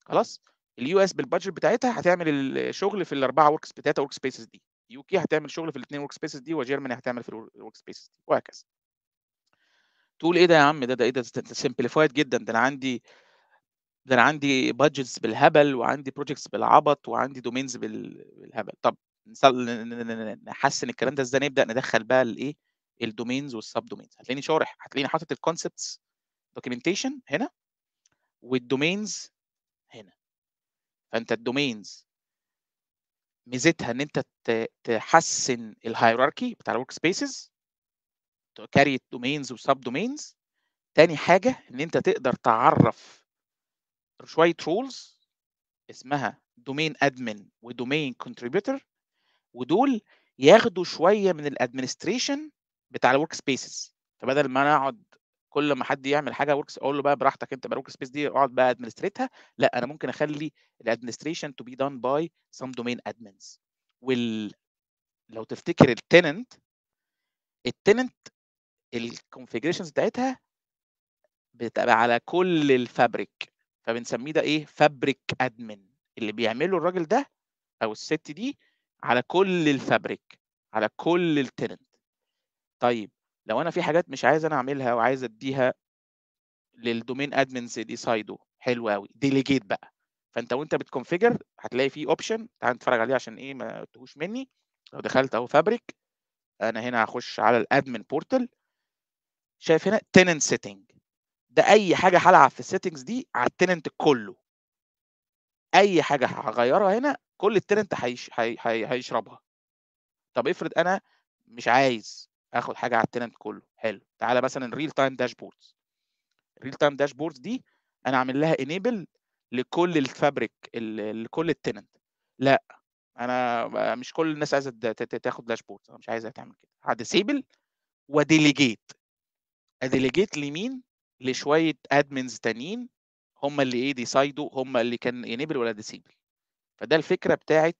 خلاص؟ ال US بال budget بتاعتها هتعمل الشغل في الأربعة work بتاعتها workspaces دي. UK هتعمل شغل في الاثنين workspaces دي و Germany هتعمل في ال workspaces دي وهكذا. تقول إيه ده يا عم؟ ده ده إيه ده؟ simplified جدا. ده أنا عندي ده أنا عندي budgets بالهبل وعندي projects بالعبط وعندي domains بالهبل. طب نحسن الكلام ده إزاي؟ نبدأ ندخل بقى الايه ال domains وال sub domains هتلاقيني شارح. هتلاقيني حاطط ال concepts documentation هنا وال domains هنا. فأنت ال domains ميزتها إن أنت تحسن ال hierarchy بتاع ال workspaces كاري domains و sub domains تاني حاجة إن أنت تقدر تعرف شوية roles اسمها domain admin و domain contributor ودول ياخدوا شوية من ال administration بتاع ال workspaces فبدل ما أنا أقعد كل ما حد يعمل حاجة work أقول له بقى براحتك أنت بقى space دي اقعد بقى administrate ها لا أنا ممكن أخلي ال administration to be done by some domain admins وال لو تفتكر ال tenant ال tenant ال configurations بتاعتها بتبقى على كل ال Fabric فبنسميه ده إيه؟ Fabric admin اللي بيعمله الراجل ده أو الست دي على كل ال Fabric على كل ال tenant طيب لو أنا في حاجات مش عايز أنا أعملها وعايز أديها لل domain admins decide و حلو قوي delegate بقى. فأنت وأنت بت configure هتلاقي في option تعال نتفرج عليه عشان إيه ما تهوش مني. لو دخلت أهو Fabric أنا هنا هخش على ال admin portal شايف هنا tenant setting ده أي حاجة هلعب في ال settings دي على ال tenant كله. أي حاجة هغيرها هنا كل ال tenant هيش... هي... هي... هيشربها. طب افرض أنا مش عايز آخد حاجة على ال tenant كله. حلو. تعالى مثلا real-time dashboards ال real-time dashboards دي أنا عامل لها enable لكل ال Fabric لكل ال tenant. لا أنا مش كل الناس عايزة تاخد dashboard أنا مش عايزها تعمل كده. ه disable و delegate ا delegate لمين؟ لشوية admins تانيين. هم اللي إيه decide وا هم اللي can enable ولا disable فده الفكرة بتاعت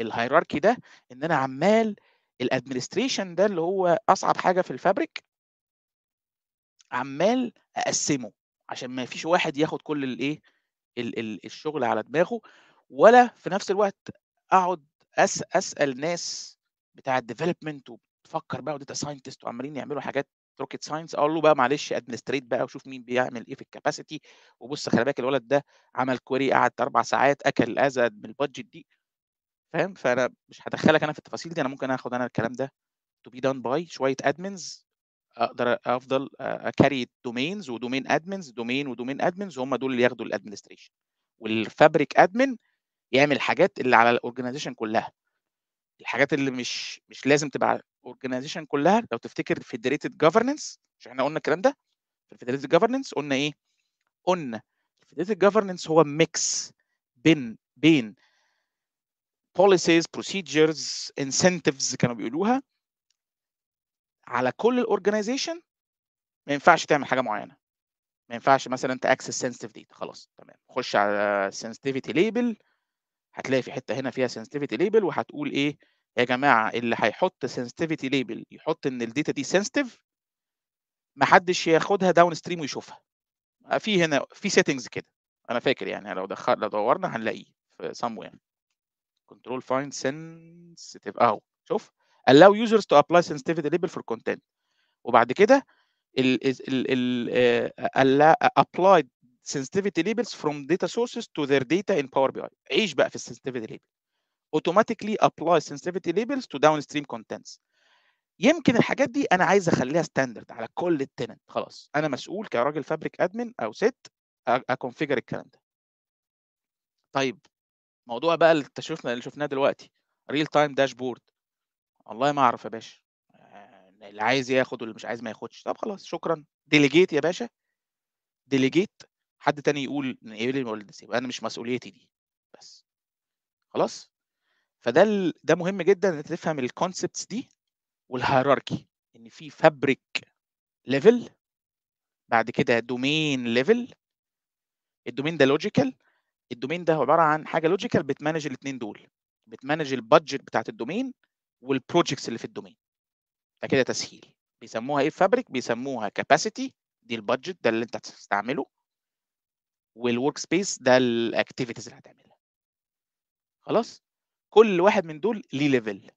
ال hierarchy ده إن أنا عمال ال administration ده اللي هو أصعب حاجة في ال Fabric عمال أقسمه عشان ما فيش واحد ياخد كل الايه الشغل على دماغه ولا في نفس الوقت أقعد أس أسأل ناس بتاع ال development وبتفكر بقى و data scientist وعمالين يعملوا حاجات rocket science أقول له بقى معلش administrate بقى وشوف مين بيعمل إيه في ال capacity وبص خلي بالك الولد ده عمل query قعد أربع ساعات أكل ازيد من ال budget دي. فاهم؟ فأنا مش هدخلك أنا في التفاصيل دي أنا ممكن آخد أنا الكلام ده to be done by شوية admins أقدر أفضل اكاري domains و domain admins domain و domain admins هم دول اللي ياخدوا ال administration وال Fabric admin يعمل الحاجات اللي على ال organization كلها. الحاجات اللي مش مش لازم تبقى على ال organization كلها لو تفتكر federated governance مش إحنا قلنا الكلام ده؟ في ال federated governance قلنا إيه؟ قلنا ال federated governance هو mix بين بين policies procedures incentives كانوا بيقولوها على كل ال organization ما ينفعش تعمل حاجة معينة. ما ينفعش مثلا ت access sensitive data خلاص تمام. خش على sensitivity label هتلاقي في حتة هنا فيها sensitivity label وهتقول إيه؟ يا جماعة اللي هيحط sensitivity label يحط إن ال data دي sensitive ما حدش ياخدها downstream ويشوفها. في هنا في settings كده. أنا فاكر يعني لو دخل لو دورنا هنلاقيه في somewhere. Control find sensitive اهو شوف allow users to apply sensitivity label for content وبعد كده ال ال ال apply sensitivity labels from data sources to their data in Power BI عيش بقى في sensitivity label automatically apply sensitivity labels to downstream contents يمكن الحاجات دي أنا عايز اخليها ستاندرد على كل التننت خلاص أنا مسؤول كراجل فابريك ادمن أو ست ا configure الكلام ده طيب موضوع بقى شفنا اللي شفناه دلوقتي real-time dashboard والله ما أعرف يا باشا. اللي عايز ياخد واللي مش عايز ما ياخدش. طب خلاص شكرا. delegate يا باشا. delegate حد تاني يقول إيه اللي أنا مش مسؤوليتي دي. بس. خلاص. فده ال... ده مهم جدا إن أنت تفهم ال concepts دي وال hierarchy إن في Fabric level بعد كده domain level ال domain ده logical ال domain ده عبارة عن حاجة logical بت manage الاثنين دول بت manage ال budget بتاعت ال domain وال projects اللي في ال domain. ده كده تسهيل. بيسموها إيه؟ Fabric بيسموها capacity دي ال budget ده اللي أنت هتستعمله. وال workspace ده ال activities اللي هتعملها. خلاص؟ كل واحد من دول ليه level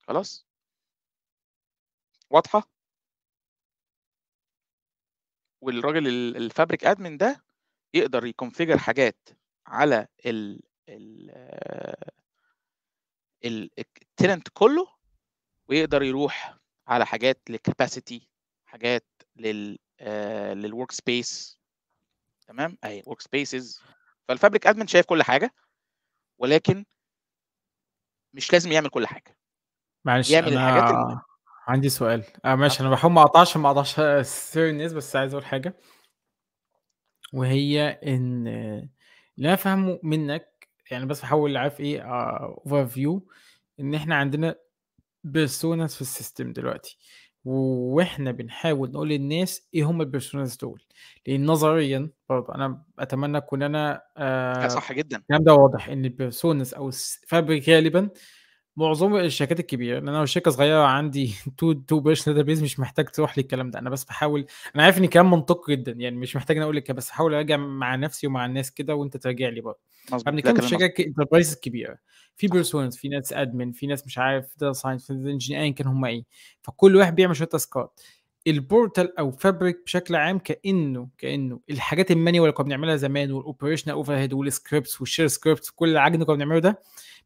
خلاص؟ واضحة؟ والراجل ال fabric admin ده يقدر ي configure حاجات على ال ال ال tenant كله ويقدر يروح على حاجات لل capacity حاجات لل لل workspace تمام؟ اهي workspaces فال fabric admin شايف كل حاجة ولكن مش لازم يعمل كل حاجة. معلش يعمل أنا الحاجات اللي عندي سؤال. آه ماشي. أنا بحاول ما أقطعش ما أقطعش سير الناس بس عايز أقول حاجة. وهي إن اللي أنا فاهمه منك يعني بس بحاول عارف إيه overview إن إحنا عندنا personas في ال system دلوقتي وإحنا بنحاول نقول للناس إيه هم ال personas دول؟ لأن نظريا برضه أنا أتمنى أكون أنا لا صح جدا. الكلام ده واضح إن ال personas أو ال fabric غالبا معظم الشركات الكبيرة لأن أنا شركة صغيرة عندي two two person database مش محتاج تروح لي الكلام ده. أنا بس بحاول أنا عارف إن كلام منطقي جدا يعني مش محتاج أقول لك بس بحاول أراجع مع نفسي ومع الناس كده وأنت تراجع لي برضه. بنتكلم في شركات enterprise كبيرة. في personas في ناس admin في ناس مش عارف data science في engineer ايا كان هم إيه. فكل واحد بيعمل شوية task ات. ال portal أو fabric بشكل عام كأنه كأنه الحاجات ال manual اللي كنا بنعملها زمان وال operational overhead وال scripts وال shell scripts كل العجن اللي كنا بنعمله ده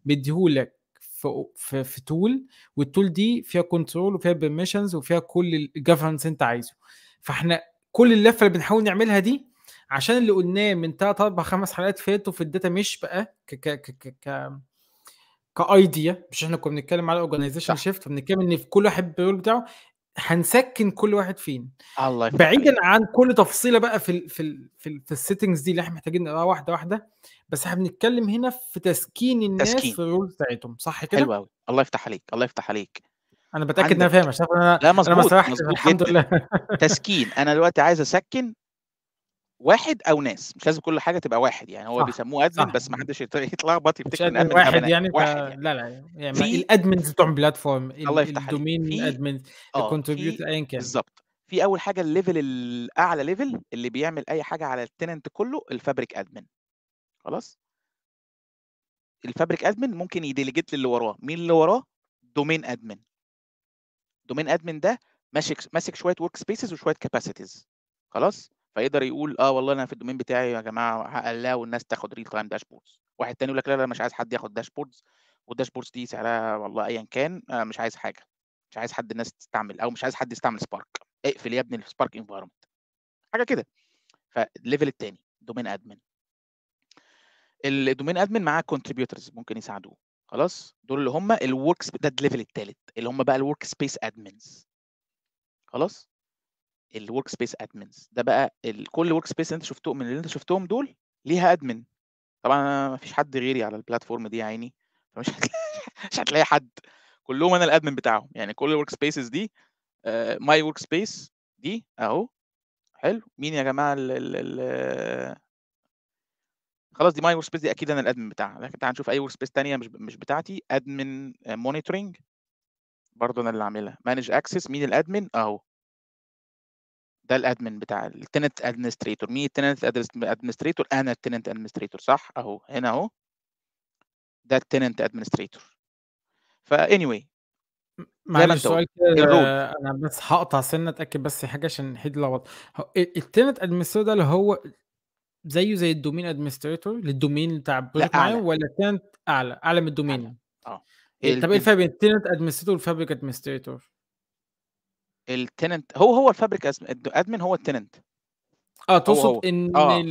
بيديهولك في في, في tool وال tool دي فيها control وفيها permissions وفيها كل ال governance انت عايزه. فاحنا كل اللفة اللي بنحاول نعملها دي عشان اللي قلناه من 3 4 5 حلقات فاتوا في ال data مش بقى ك ك ك ك ك idea مش إحنا كنا بنتكلم على organization shift فبنتكلم إن في كل واحد بال role بتاعه هنسكن كل واحد فين الله يفتح بعيدا. عن كل تفصيلة بقى في ال في ال في, ال في ال settings دي اللي إحنا محتاجين نقراها واحدة واحدة بس إحنا بنتكلم هنا في تسكين الناس تسكين. في ال role بتاعتهم صح كده؟ حلو قوي الله يفتح عليك الله يفتح عليك أنا بتأكد إن أنا فاهم عشان أنا لا أنا ما مظبوط مظبوط الحمد لله تسكين أنا دلوقتي عايز أسكن واحد أو ناس مش لازم كل حاجة تبقى واحد يعني هو صح، بيسموه admin صح. بس ما حدش يت- يتلخبط يفتكر إن admin واحد. يعني. واحد يعني لا لا يعني في- ال admins بتوع ال platform الله يفتح. ال domain في- admin آه ال contributor ايا كان بالظبط في أول حاجة ال level الأعلى level اللي بيعمل أي حاجة على ال tenant كله ال fabric admin خلاص ال fabric admin ممكن ي delegate للي وراه مين اللي وراه domain admin domain admin ده ماسك ماسك شوية workspaces وشوية capacities خلاص فيقدر يقول آه والله أنا في ال domain بتاعي يا جماعة ه allow الناس تاخد real time dashboards واحد تاني يقول لك لا لا مش عايز حد ياخد dashboards وال dashboards دي سعرها والله ايا كان آه مش عايز حاجة مش عايز حد الناس تستعمل أو مش عايز حد يستعمل Spark اقفل يا ابني ال Spark environment حاجة كده. فال level التاني domain admin ال domain admin معاه contributors ممكن يساعدوه. خلاص؟ دول اللي هم ال work ده ال level الثالث اللي هم بقى ال workspace admins خلاص؟ ال workspace admins ده بقى. كل workspace انت شفتهم من اللي انت شفتهم دول ليها admin طبعا أنا ما فيش حد غيري على ال platform دي يا عيني. فمش هتلاقي مش هتلاقي حد. كلهم أنا ال admin بتاعهم. يعني كل ال workspaces دي my workspace دي أهو. حلو. مين يا جماعة ال ال خلاص دي my workspace دي أكيد أنا ال admin بتاعها. لكن تعال نشوف أي workspace ثانية مش مش بتاعتي. admin monitoring برضه أنا اللي عاملها. manage access مين ال admin أهو. ده ال admin بتاع ال tenant administrator مين ال tenant administrator أنا ال tenant administrator صح أهو هنا أهو ده ال tenant administrator فا anyway معلش سؤال كده. أنا بس هقطع ثانية أتأكد بس حاجة عشان ما حدش يتلخبط هو ال tenant administrator ده اللي هو زيه زي الdomain administrator للdomain بتاع project معين. والّا tenant أعلى، أعلى من أعلى، الdomain؟ آه. آآ طب إيه الد الفرق بين الtenant administrator والfabric administrator؟ الtenant هو، هو الد admin هو. آه، هو، تقصد. إن آه،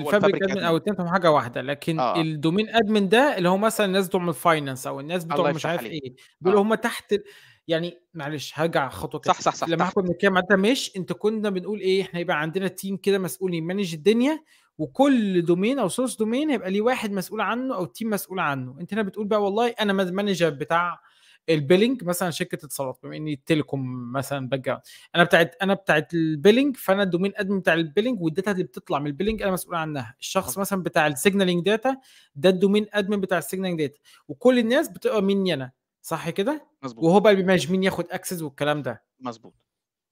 admin أو admin. الtenant هُم حاجة واحدة، لكن آه،. الdomain admin ده اللي هو مثلًا الناس بتوع الfinance أو الناس بتوع مش عارف. إيه، دول آه. هُم تحت يعني معلش هارجع خطوة كده، صح، صح، صح، لمّا. كنا بنتكلم عن mesh أنت كنا بنقول إيه، إحنا هيبقى عندنا team كده مسؤول يmanage الدنيا، وكل domain أو source domain هيبقى ليه واحد مسؤول عنه أو team مسؤول عنه، أنت هنا بتقول بقى والله أنا م manager بتاع الbilling مثلًا شركة اتصالات بما إني التليكوم مثلًا background أنا بتاعة أنا بتاعة الbilling فأنا الdomain admin بتاع الbilling والdata اللي بتطلع من الbilling أنا مسؤول عنها، الشخص. مثلًا بتاع الsignaling data ده الdomain admin بتاع الsignaling data وكل الناس بتبقى مني أنا، صح كده؟ مضبوط. وهو بقى اللي بيmanage مين ياخد access والكلام ده. مضبوط.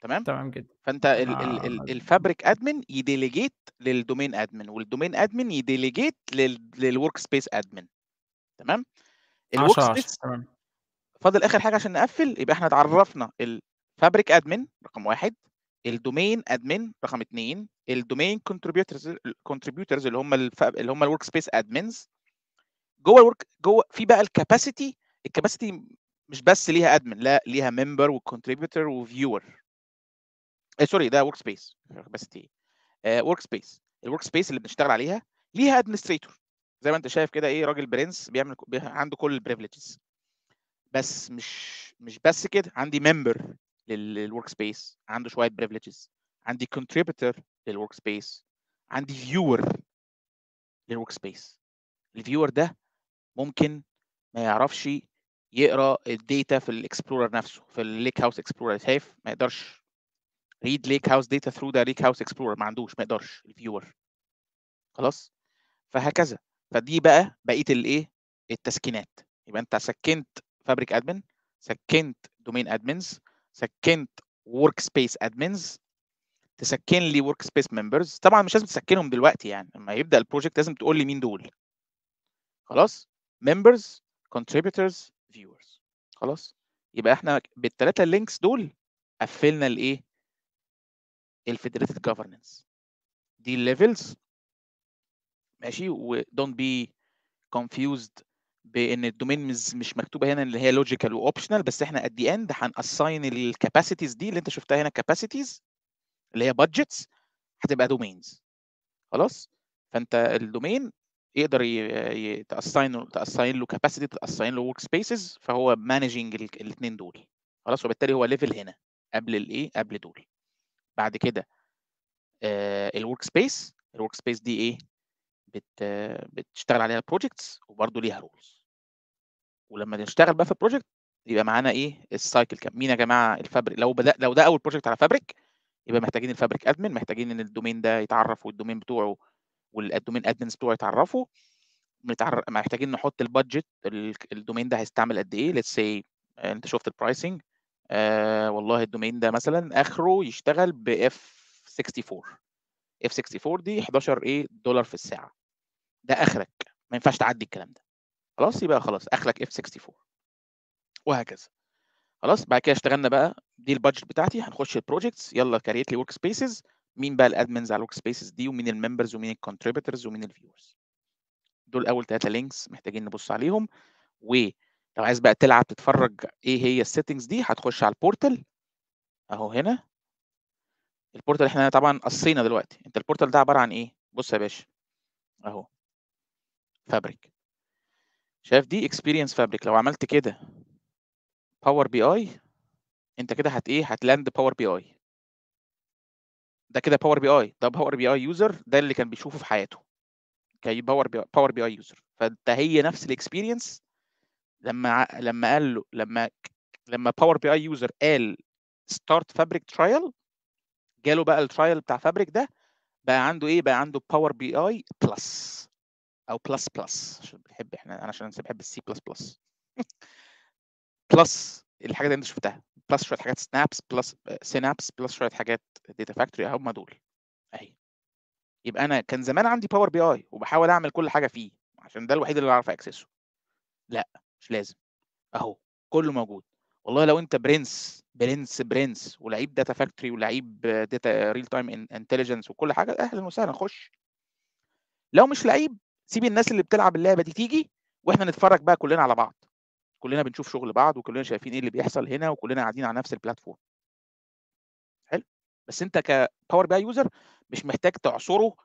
تمام؟ تمام جدًا. فأنت ال ال آه. ال الfabric admin يdelegate للdomain admin والdomain admin يdelegate لل للworkspace admin تمام؟ 10 على 10 الworkspace تمام. فاضل آخر حاجة عشان نقفل يبقى إحنا اتعرفنا. ال fabric admin رقم واحد ال domain admin رقم اثنين ال domain contributors ال contributors اللي هم اللي هم ال workspace admins جوه ال work جوه في بقى ال capacity ال capacity مش بس ليها admin لا ليها member و contributor و viewer sorry ده workspace capacity workspace ال workspace اللي بنشتغل عليها ليها administrator زي ما أنت شايف كده إيه راجل برنس بيعمل عنده كل ال privileges بس مش مش بس كده عندي member لل workspace عنده شوية privileges عندي contributor لل workspace عندي viewer لل workspace ال viewer ده ممكن ما يعرفش يقرأ ال data في ال explorer نفسه في ال lakehouse explorer شايف؟ ما يقدرش read lakehouse data through the lakehouse explorer ما عندوش ما يقدرش ال viewer خلاص؟ فهكذا. فدي بقى بقية الايه التسكينات. يبقى أنت سكنت fabric admin سكنت domain admins سكنت workspace admins تسكن لي workspace members طبعا مش لازم تسكنهم دلوقتي يعني لما يبدأ ال project لازم تقول لي مين دول. خلاص؟ members contributors viewers خلاص؟ يبقى إحنا بالثلاثه ال links دول قفلنا الايه؟ ال federated governance دي ال levels ماشي؟ و don't be confused بإن ال domain مش مكتوبة هنا اللي هي logical وoptional بس إحنا at the end هنassign الcapacities دي اللي أنت شُفتها هنا capacities اللي هي budgets هتبقى domains خلاص؟ فأنت الdomain يقدر ي تassign له capacity تassign له workspaces فهو managing ال الاتنين دول خلاص، وبالتالي هو level هنا قبل الإيه، قبل دول. بعد كده آآ الworkspace الworkspace دي إيه، بت بتشتغل عليها projects وبرضه ليها rules. ولمّا نشتغل بقى في الproject يبقى معانا إيه، الcycle كام؟ مين يا جماعة الfabric؟ لو بدأ لو ده أول project على fabric يبقى محتاجين الfabric admin محتاجين إن الdomain ده يتعرّف والdomain بتوعه والdomain admins بتوعه يتعرّفوا، محتاجين نحط الbudget ال الdomain ده هيستعمل قد إيه؟ let's say أنت شُفت الpricing آآ والله الdomain ده مثلًا آخره يشتغل بF64 F64 دي 11 إيه، دولار في الساعة. ده آخرك، ما ينفعش تعدّي الكلام ده. خلاص، يبقى خلاص آخرك F64 وهكذا. خلاص، بعد كده اشتغلنا بقى دي الbudget بتاعتي هنخش الprojects يالّا create لي workspaces. مين بقى الadmins على الworkspaces دي ومين الmembers ومين الcontributors ومين الviewers. دول أول 3 links محتاجين نبُص عليهم، ولو عايز بقى تلعب تتفرّج إيه هي الsettings دي هتخش على الportal. أهو هنا. الportal إحنا طبعًا قصّينا دلوقتي، أنت الportal ده عبارة عن إيه، بُص يا باشا. أهو. Fabric. شايف دي experience fabric لو عملت كده power BI أنت كده هت إيه، هتland power BI. ده كده power BI ده power BI user ده اللي كان بيشوفه في حياته. كي power BI power BI user فأنت هي نفس الexperience لمّا لمّا قال له لمّا لمّا power BI user قال start fabric trial جاله بقى الtrial بتاع fabric ده بقى عنده إيه، بقى عنده power BI plus أو plus plus عشان بنحب إحنا أنا عشان باحب الC++ plus الحاجات اللي أنت شُفتها plus شوية حاجات snaps plus synapse plus شوية حاجات data factory هم دول أهي. يبقى أنا كان زمان عندي power BI وباحاول أعمل كل حاجة فيه عشان ده الوحيد اللي أعرف أ access ه. لأ، مش لازم. أهو كُلّه موجود. والله لو أنت برنس، برنس، برنس ولعيب data factory ولعيب real time intelligence وكل حاجة أهلًا وسهلًا خُش. لو مش لعيب سيب الناس اللي بتلعب اللعبة دي تيجي وإحنا نتفرج بقى كلنا على بعض. كلنا بنشوف شغل بعض وكلنا شايفين إيه اللي بيحصل هنا وكلنا قاعدين على نفس ال platform حلو. بس أنت ك Power BI user مش محتاج تعصره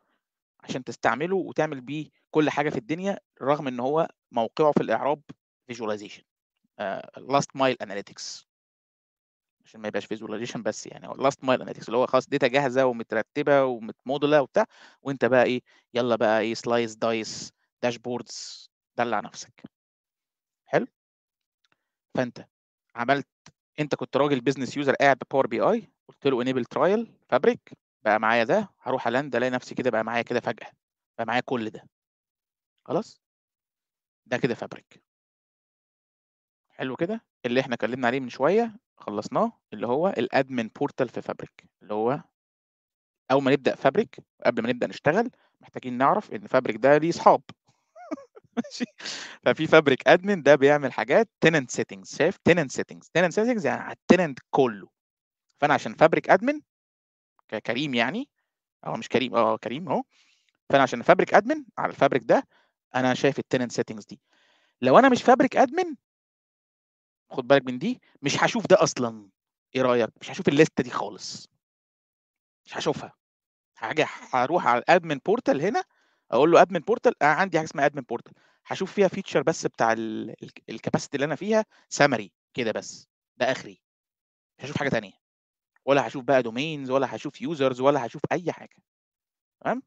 عشان تستعمله وتعمل بيه كل حاجة في الدنيا رغم إن هو موقعه في الإعراب visualization last mile analytics عشان ما يبقاش visualization بس يعني هو mile analytics اللي هو خلاص data جاهزة ومترتبة ومتمودلة وبتاع وأنت بقى إيه يلا بقى إيه slice dice dashboards دلع نفسك. حلو؟ فأنت عملت أنت كنت راجل business user قاعد ب Power BI قلت له enable trial Fabric بقى معايا ده هروح ال end ألاقي نفسي كده بقى معايا كده فجأة بقى معايا كل ده. خلاص؟ ده كده Fabric حلو كده؟ اللي إحنا اتكلمنا عليه من شوية خلصناه اللي هو ال admin portal في Fabric اللي هو أول ما نبدأ Fabric قبل ما نبدأ نشتغل محتاجين نعرف إن Fabric ده ليه أصحاب. ماشي؟ ففي Fabric admin ده بيعمل حاجات tenant settings شايف؟ tenant settings tenant settings يعني على ال tenant كله. فأنا عشان Fabric admin ككريم يعني أو مش كريم آه كريم أهو. فأنا عشان Fabric admin على ال Fabric ده أنا شايف ال tenant settings دي. لو أنا مش Fabric admin خد بالك من دي مش هشوف ده أصلا. إيه رأيك؟ مش هشوف ال list ة دي خالص. مش هشوفها. حاجة هروح على ال admin portal هنا أقول له admin portal أنا عندي حاجة اسمها admin portal. هشوف فيها feature بس بتاع ال capacity اللي أنا فيها سمري كده بس. ده آخري. مش هشوف حاجة ثانية ولا هشوف بقى domains ولا هشوف users ولا هشوف أي حاجة. تمام؟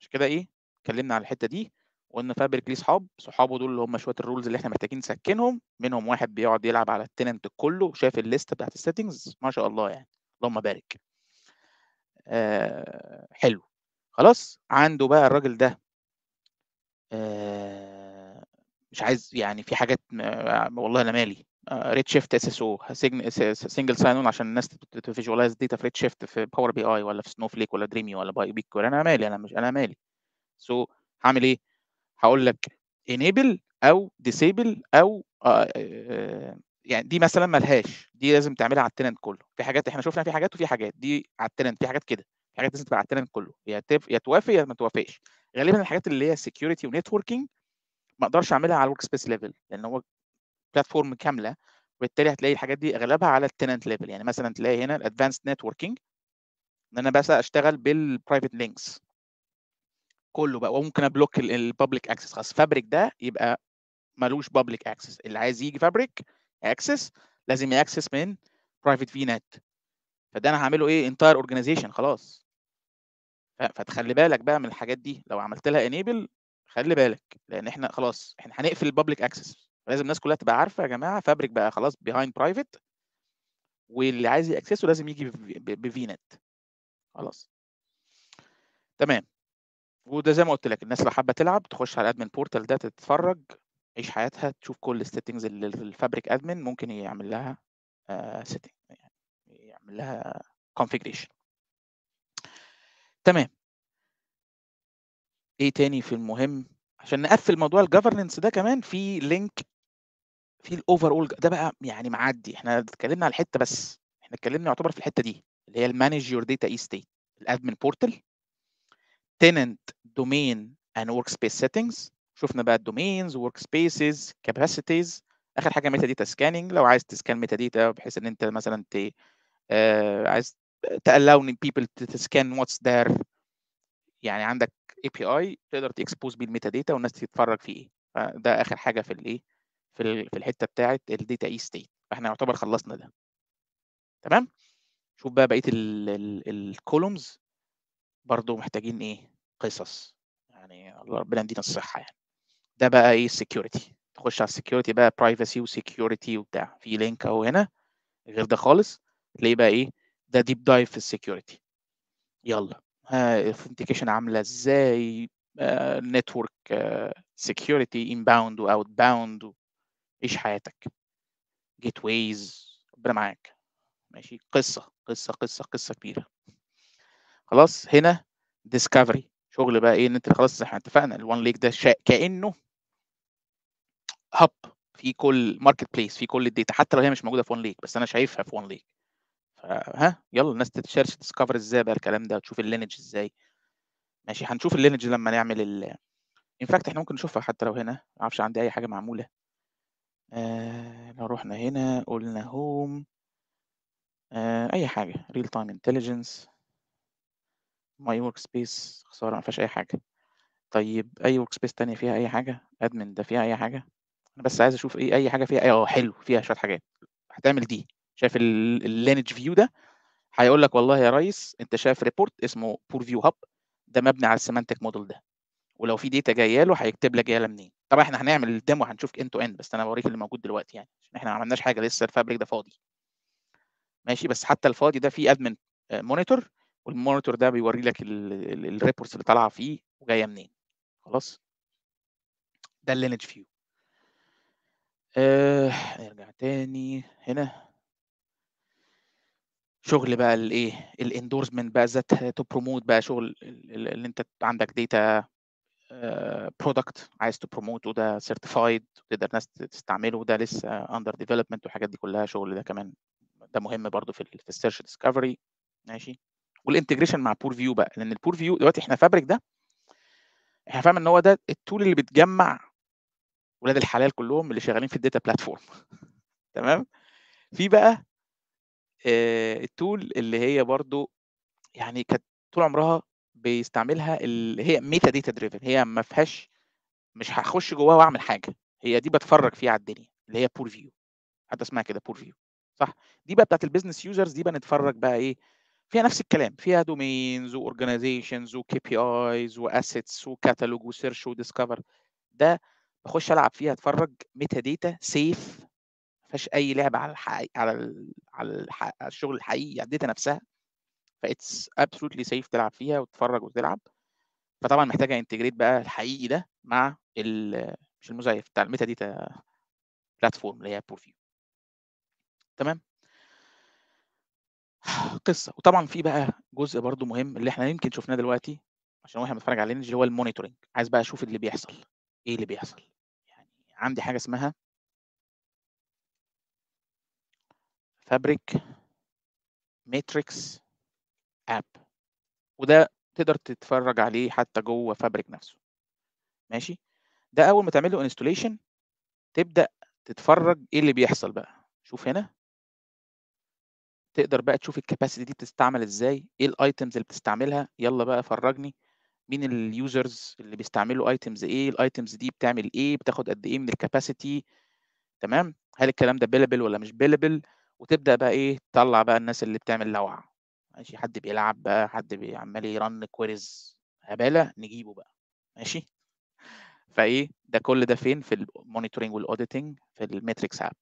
مش كده إيه؟ اتكلمنا على الحتة دي. وقلنا Fabric ليه صحاب صحابه دول اللي هم شوية ال roles اللي إحنا محتاجين نسكنهم منهم واحد بيقعد يلعب على ال tenant كله شايف ال list بتاعت ال settings ما شاء الله يعني اللهم بارك. آه حلو. خلاص عنده بقى الراجل ده آه مش عايز يعني في حاجات والله أنا مالي. ريد شيفت اس اس أو سنجل ساين اون عشان الناس تفيجوالايز داتا في ريد شيفت في باور بي اي ولا في سنو فليك ولا دريمي ولا باي بيك ولا أنا مالي أنا مش أنا مالي. سو so, هعمل إيه؟ هقول لك enable أو disable أو آه آه يعني دي مثلا ملهاش دي لازم تعملها على التننت كله. في حاجات إحنا شفنا في حاجات وفي حاجات دي على التننت في حاجات كده. في حاجات لازم تبقى على التننت كله. يا. يا توافق يا ما توافقش. غالبا الحاجات اللي هي security و networking ما أقدرش أعملها على ال workspace level لأن هو platform كاملة وبالتالي هتلاقي الحاجات دي أغلبها على ال tenant level يعني مثلا تلاقي هنا ال advanced networking إن أنا بس أشتغل بال private links كله بقى وممكن ا block ال public access خلاص Fabric ده يبقى ملوش public access اللي عايز يجي Fabric access لازم ي access من private VNet فده أنا هعمله إيه؟ entire organization خلاص. فتخلي بالك بقى من الحاجات دي. لو عملت لها enable خلي بالك. لأن إحنا خلاص إحنا هنقفل ال public access لازم الناس كلها تبقى عارفة يا جماعة Fabric بقى خلاص behind private واللي عايز ي access ه لازم يجي ب VNet خلاص. تمام. وده زي ما قلت لك الناس اللي حابة تلعب تخش على ال admin portal ده تتفرج عيش حياتها تشوف كل ال settings اللي ال Fabric admin ممكن يعمل لها setting يعني يعمل لها configuration تمام. إيه تاني في المهم؟ عشان نقفل موضوع ال governance ده كمان في link في ال overall ده بقى يعني معدي. إحنا اتكلمنا على الحتة بس إحنا اتكلمنا يعتبر في الحتة دي اللي هي ال manage your data estate ال admin portal tenant domain and workspace settings. شفنا بقى ال domains workspaces capacities. آخر حاجة metadata scanning لو عايز ت scan metadata بحيث إن أنت مثلا ت آه عايز ت allow ان people ت scan what's there. يعني عندك API تقدر ت expose بيه ال metadata والناس تتفرج فيه. إيه فده آخر حاجة في الإيه في في الحتة بتاعه ال data estate فإحنا يعتبر خلصنا ده. تمام؟ شوف بقى بقية ال columns برضو محتاجين إيه؟ قصص. يعني الله ربنا يدينا الصحة يعني. ده بقى إيه؟ ال security تخش على ال security بقى privacy و security وبتاع. في link أهو هنا. غير ده خالص. تلاقيه بقى إيه؟ ده deep dive في ال security يلا. ها عاملة إزاي؟ network security inbound و outbound عيش حياتك. gateways ربنا معاك. ماشي. قصة قصة قصة قصة كبيرة. خلاص هنا discovery شغل بقى إيه؟ إن أنت خلاص إحنا اتفقنا ال OneLake ده. كأنه hub في كل marketplace في كل ال data حتى لو هي مش موجودة في OneLake بس أنا شايفها في OneLake فها يلا الناس ت search discover إزاي بقى الكلام ده؟ وتشوف ال lineage إزاي؟ ماشي هنشوف ال lineage لما نعمل ال fact إحنا ممكن نشوفها حتى لو هنا ما أعرفش عندي أي حاجة معمولة. آه لو رحنا هنا قلنا home آه أي حاجة real time intelligence my workspace خسارة ما فيهاش أي حاجة. طيب أي workspace تانية فيها أي حاجة؟ admin ده فيها أي حاجة؟ أنا بس عايز أشوف إيه أي حاجة فيها أه حلو فيها شوية حاجات. هتعمل دي. شايف ال lineage view ده؟ هيقول لك والله يا ريس أنت شايف report اسمه Purview hub ده مبني على ال semantic model ده. ولو في data جاية له هيكتب لك جاية منين. طبعا إحنا هنعمل ال demo هنشوف end to end بس أنا بوريك اللي موجود دلوقتي يعني. عشان إحنا ما عملناش حاجة لسه ال Fabric ده فاضي. ماشي بس حتى الفاضي ده فيه admin monitor وال monitor ده بيوري لك ال reports اللي طالعة فيه وجاية منين. خلاص؟ ده ال lineage view آه نرجع تاني هنا. شغل بقى الايه ال endorsement بقى that to promote بقى شغل اللي انت عندك data product عايز to promote وده certified تقدر ناس تستعمله وده لسه under development والحاجات دي كلها شغل ده كمان. ده مهم برضو في ال search discovery ماشي؟ وال integration مع Purview بقى لأن ال Purview دلوقتي إحنا Fabric ده إحنا فاهم إن هو ده ال tool اللي بتجمع ولاد الحلال كلهم اللي شغالين في ال data platform تمام؟ في بقى آه ال tool اللي هي برضو يعني كانت طول عمرها بيستعملها اللي هي metadata driven هي ما فيهاش مش هخش جواها وأعمل حاجة. هي دي بتفرج فيها على الدنيا اللي هي Purview حتى اسمها كده Purview صح؟ دي بقى بتاعت ال business users دي بقى نتفرج بقى إيه؟ فيها نفس الكلام فيها دومينز واورجانيزيشنز وكي بي ايز واسيتس وكاتالوج وسيرش وديسكفر ده بخش ألعب فيها أتفرج metadata safe ما فيهاش أي لعب على الحقيقي على على, الشغل الحقيقي على ال data نفسها. ف it's absolutely safe تلعب فيها وتتفرج وتلعب. فطبعا محتاجة integrate بقى الحقيقي ده مع مش المزيف بتاع ال metadata platform اللي هي Purview تمام؟ قصة. وطبعا في بقى جزء برضو مهم اللي إحنا يمكن شفناه دلوقتي عشان وإحنا بنتفرج على اللي هو ال monitoring عايز بقى أشوف اللي بيحصل. إيه اللي بيحصل؟ يعني عندي حاجة اسمها Fabric metrics app وده تقدر تتفرج عليه حتى جوه Fabric نفسه. ماشي؟ ده أول ما تعمل له installation تبدأ تتفرج إيه اللي بيحصل بقى. شوف هنا. تقدر بقى تشوف ال capacity دي بتستعمل إزاي إيه ال items اللي بتستعملها يلا بقى فرجني مين ال users اللي بيستعملوا items إيه ال items دي بتعمل إيه بتاخد قد إيه من ال capacity تمام؟ هل الكلام ده billable ولا مش billable وتبدأ بقى إيه تطلع بقى الناس اللي بتعمل لوعه ماشي؟ حد بيلعب بقى حد عمال ي run queries هبالة نجيبه بقى. ماشي؟ فإيه ده كل ده فين؟ في ال monitoring وال auditing في ال metrics app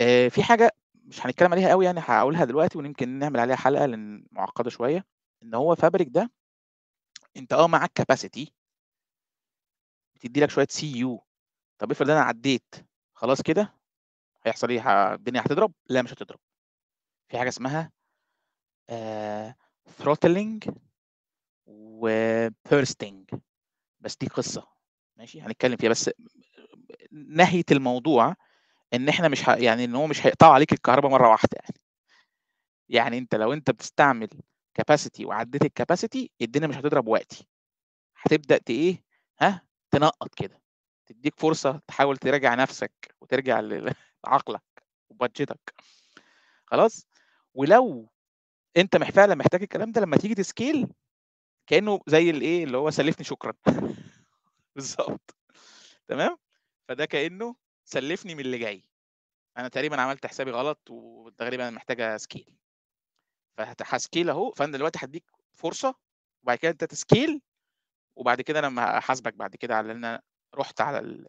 آه في حاجة مش هنتكلم عليها قوي يعني هقولها دلوقتي ويمكن نعمل عليها حلقة لأن معقده شوية. إن هو Fabric ده أنت آه معاك capacity بتدي لك شوية CU طب افرض أنا عديت خلاص كده هيحصل إيه؟ الدنيا هتضرب؟ لا مش هتضرب. في حاجة اسمها throttling و bursting بس دي قصة. ماشي؟ هنتكلم فيها. بس نهايه الموضوع إن إحنا مش ه... يعني إن هو مش هيقطعوا عليك الكهرباء مرة واحدة يعني. يعني أنت لو أنت بتستعمل capacity وعديت ال capacity الدنيا مش هتضرب وقتي. هتبدأ إيه؟ ها؟ تنقط كده. تديك فرصة تحاول تراجع نفسك وترجع لعقلك وبادجتك خلاص؟ ولو أنت فعلا محتاج الكلام ده لما تيجي تسكيل كأنه زي الايه اللي هو سلفني شكرا. بالظبط. تمام؟ فده كأنه سلفني من اللي جاي. أنا تقريبا عملت حسابي غلط وتقريبا محتاجة سكيل. فه scale أهو فأنا دلوقتي هديك فرصة وبعد كده أنت ت scale وبعد كده لما احاسبك بعد كده على إن أنا رحت على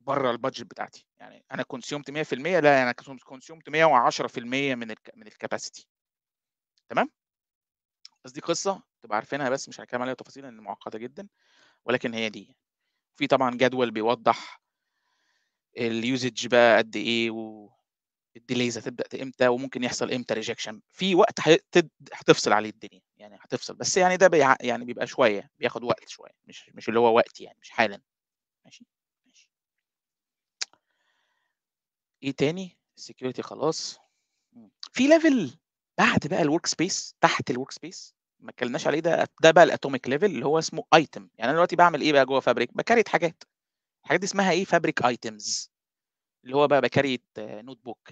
بره ال budget بتاعتي. يعني أنا consumed 100% لا أنا consumed 110% من ال من ال capacity تمام؟ بس دي قصة تبقى عارفينها بس مش هنتكلم عليها تفاصيل لأن معقدة جدا ولكن هي دي. في طبعا جدول بيوضح ال usage بقى قد إيه وال delays هتبدأ إمتى وممكن يحصل إمتى rejection في وقت هتفصل عليه الدنيا يعني هتفصل. بس يعني ده بيع... يعني بيبقى شوية بياخد وقت شوية مش مش اللي هو وقت يعني مش حالا. ماشي؟ ماشي. إيه تاني؟ ال security خلاص. في level بعد بقى ال workspace تحت ال workspace ما اتكلمناش عليه ده ده بقى ال atomic level اللي هو اسمه item يعني أنا دلوقتي بعمل إيه بقى جوه Fabric ب create حاجات. الحاجات دي اسمها إيه؟ Fabric items اللي هو بقى ب create notebook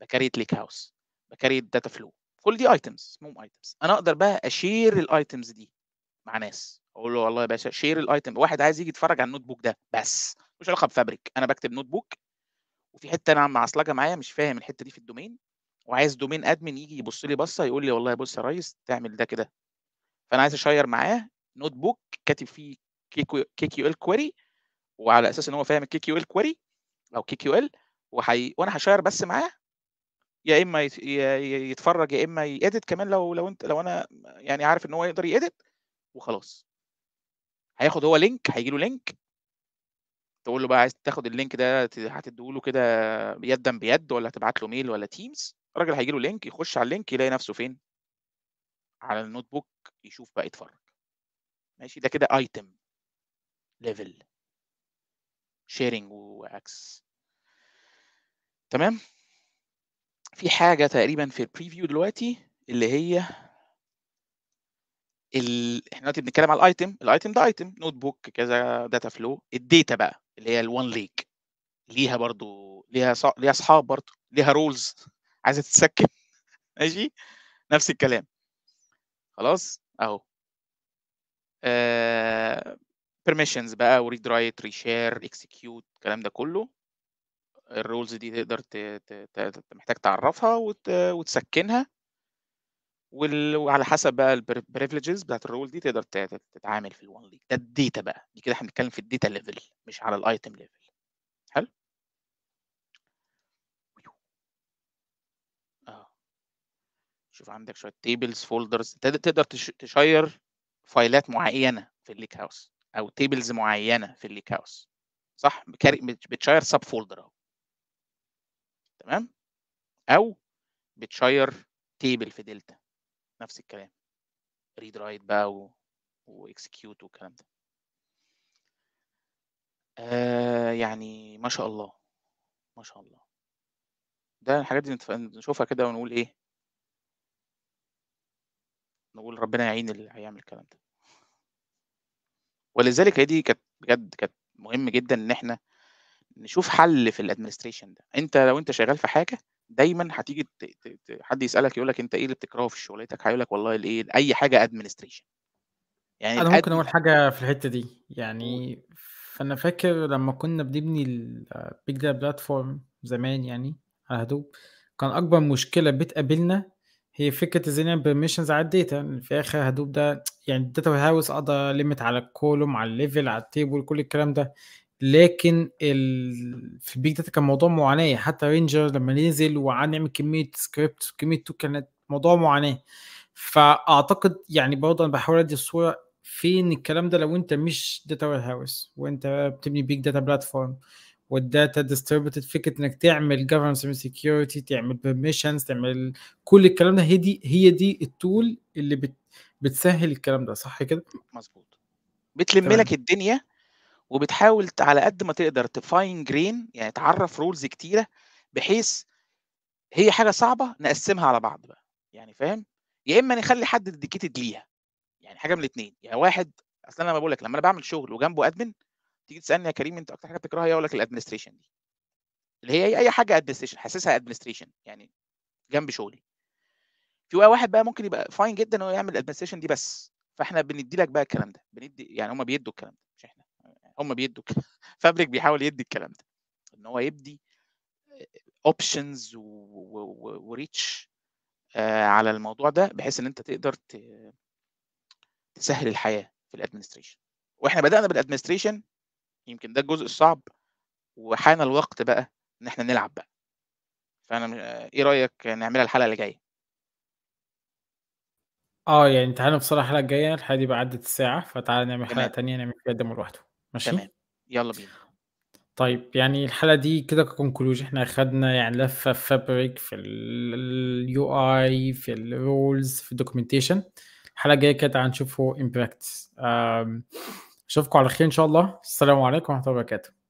ب create lakehouse ب create dataflow كل دي items اسمهم items أنا أقدر بقى أ share ال items دي مع ناس. أقول له والله يا باشا share ال item واحد عايز يجي يتفرج على ال notebook ده بس. مش علاقة ب Fabric أنا بكتب notebook وفي حتة أنا معصلجه معايا مش فاهم الحتة دي في ال domain وعايز domain admin يجي يبص لي بصة يقول لي والله بص يا ريس تعمل ده كده. فأنا عايز أ share معاه notebook كاتب فيه KQL query وعلى أساس إن هو فاهم ال KQL query أو KQL وحي... وأنا ه share بس معاه يا إما يت... يتفرج يا إما ي edit كمان لو لو أنت لو أنا يعني عارف إن هو يقدر ي edit وخلاص. هياخد هو link هيجي له link تقول له بقى عايز تاخد ال link ده هتديه له كده يدا بيد ولا هتبعت له mail ولا Teams الراجل هيجي له link يخش على ال link يلاقي نفسه فين؟ على ال notebook يشوف بقى يتفرج. ماشي؟ ده كده item level sharing و access تمام؟ في حاجة تقريبا في ال preview دلوقتي اللي هي ال... إحنا دلوقتي بنتكلم على ال item ال item ده item notebook كذا dataflow ال data بقى اللي هي ال OneLake ليها برضو ليها ص... ليها أصحاب برضو ليها roles عايزة تتسكن. ماشي؟ نفس الكلام. خلاص؟ أهو. permissions بقى و read write reshare execute الكلام ده كله. ال roles دي تقدر ت... ت... ت... محتاج تعرفها وت... وتسكنها. وال... وعلى حسب بقى ال privileges بتاعت ال role دي تقدر تتعامل في ال OneLake ده ال data بقى. دي كده إحنا بنتكلم في ال data level مش على ال item level حلو؟ آه. شوف عندك شوية tables folders تقدر ت share فايلات معينة في ال lakehouse أو tables معينة في ال lakehouse صح بت share subfolder أهو. تمام؟ أو بت share table في دلتا نفس الكلام. read write بقى و... و execute والكلام ده. آه يعني ما شاء الله ما شاء الله. ده الحاجات دي نشوفها كده ونقول إيه؟ نقول ربنا يعين اللي هيعمل الكلام ده. ولذلك هي دي كانت بجد كانت مهم جدا إن إحنا نشوف حل في ال administration ده. أنت لو أنت شغال في حاجة دايما هتيجي حد يسألك يقول لك أنت إيه اللي بتكرهه في شغلتك؟ هيقول لك والله الإيه أي حاجة administration يعني أنا ممكن أقول حاجة في الحتة دي. يعني فأنا فاكر لما كنا بنبني البيج داتا بلاتفورم زمان يعني على هدوب كان أكبر مشكلة بتقابلنا هي فكرة إزاي نعمل بيرميشنز الداتا. في آخر هدوب ده يعني الداتا هاوس أقدر ليميت على الكولوم على الليفل على التيبل كل الكلام ده. لكن ال... في البيج داتا كان موضوع معاناة. حتى رينجر لما نزل وقعد نعمل كمية سكريبت كمية تو كانت موضوع معاناة. فأعتقد يعني برضه أنا بحاول أدي الصورة فين الكلام ده لو أنت مش data warehouse وأنت بتبني big data platform وال data distributed فكرة إنك تعمل governance security تعمل permissions تعمل كل الكلام ده هي دي هي دي ال tool اللي بت بتسهل الكلام ده صح كده؟ مظبوط. بتلم لك الدنيا وبتحاول على قد ما تقدر ت fine grain يعني تعرف roles كتيرة بحيث هي حاجة صعبة نقسمها على بعض بقى. يعني فاهم؟ يا إما نخلي حد dedicated ليها يعني حاجة من الاثنين يعني واحد أصل أنا بقول لك لما أنا بعمل شغل وجنبه admin تيجي تسألني يا كريم أنت أكتر حاجة بتكرهها إيه؟ أقول لك ال administration دي. اللي هي أي حاجة administration حاسسها administration يعني جنب شغلي. في واحد بقى ممكن يبقى fine جدا انه يعمل ال administration دي بس. فإحنا بندي لك بقى الكلام ده. بندي يعني هم بيدوا الكلام ده مش إحنا. هم بيدوا Fabric بيحاول يدي الكلام ده. إن هو يدي options و reach على الموضوع ده بحيث إن أنت تقدر تسهل الحياة في ال administration وإحنا بدأنا بال administration يمكن ده الجزء الصعب. وحان الوقت بقى إن إحنا نلعب بقى. فأنا إيه رأيك نعملها الحلقة اللي جاية؟ آه يعني تعالى بصراحه الحلقة الجاية. الحلقة دي بقى عدت الساعة فتعالى نعمل حلقة تانية نعمل فيها demo لوحده. ماشي؟ تمام. يلا بينا. طيب يعني الحلقة دي كده ك conclusion إحنا اخدنا يعني لفة في Fabric في ال UI في ال roles في ال documentation الحلقة الجاية كده هنشوفه in practice أشوفكم على خير إن شاء الله. السلام عليكم ورحمة الله وبركاته.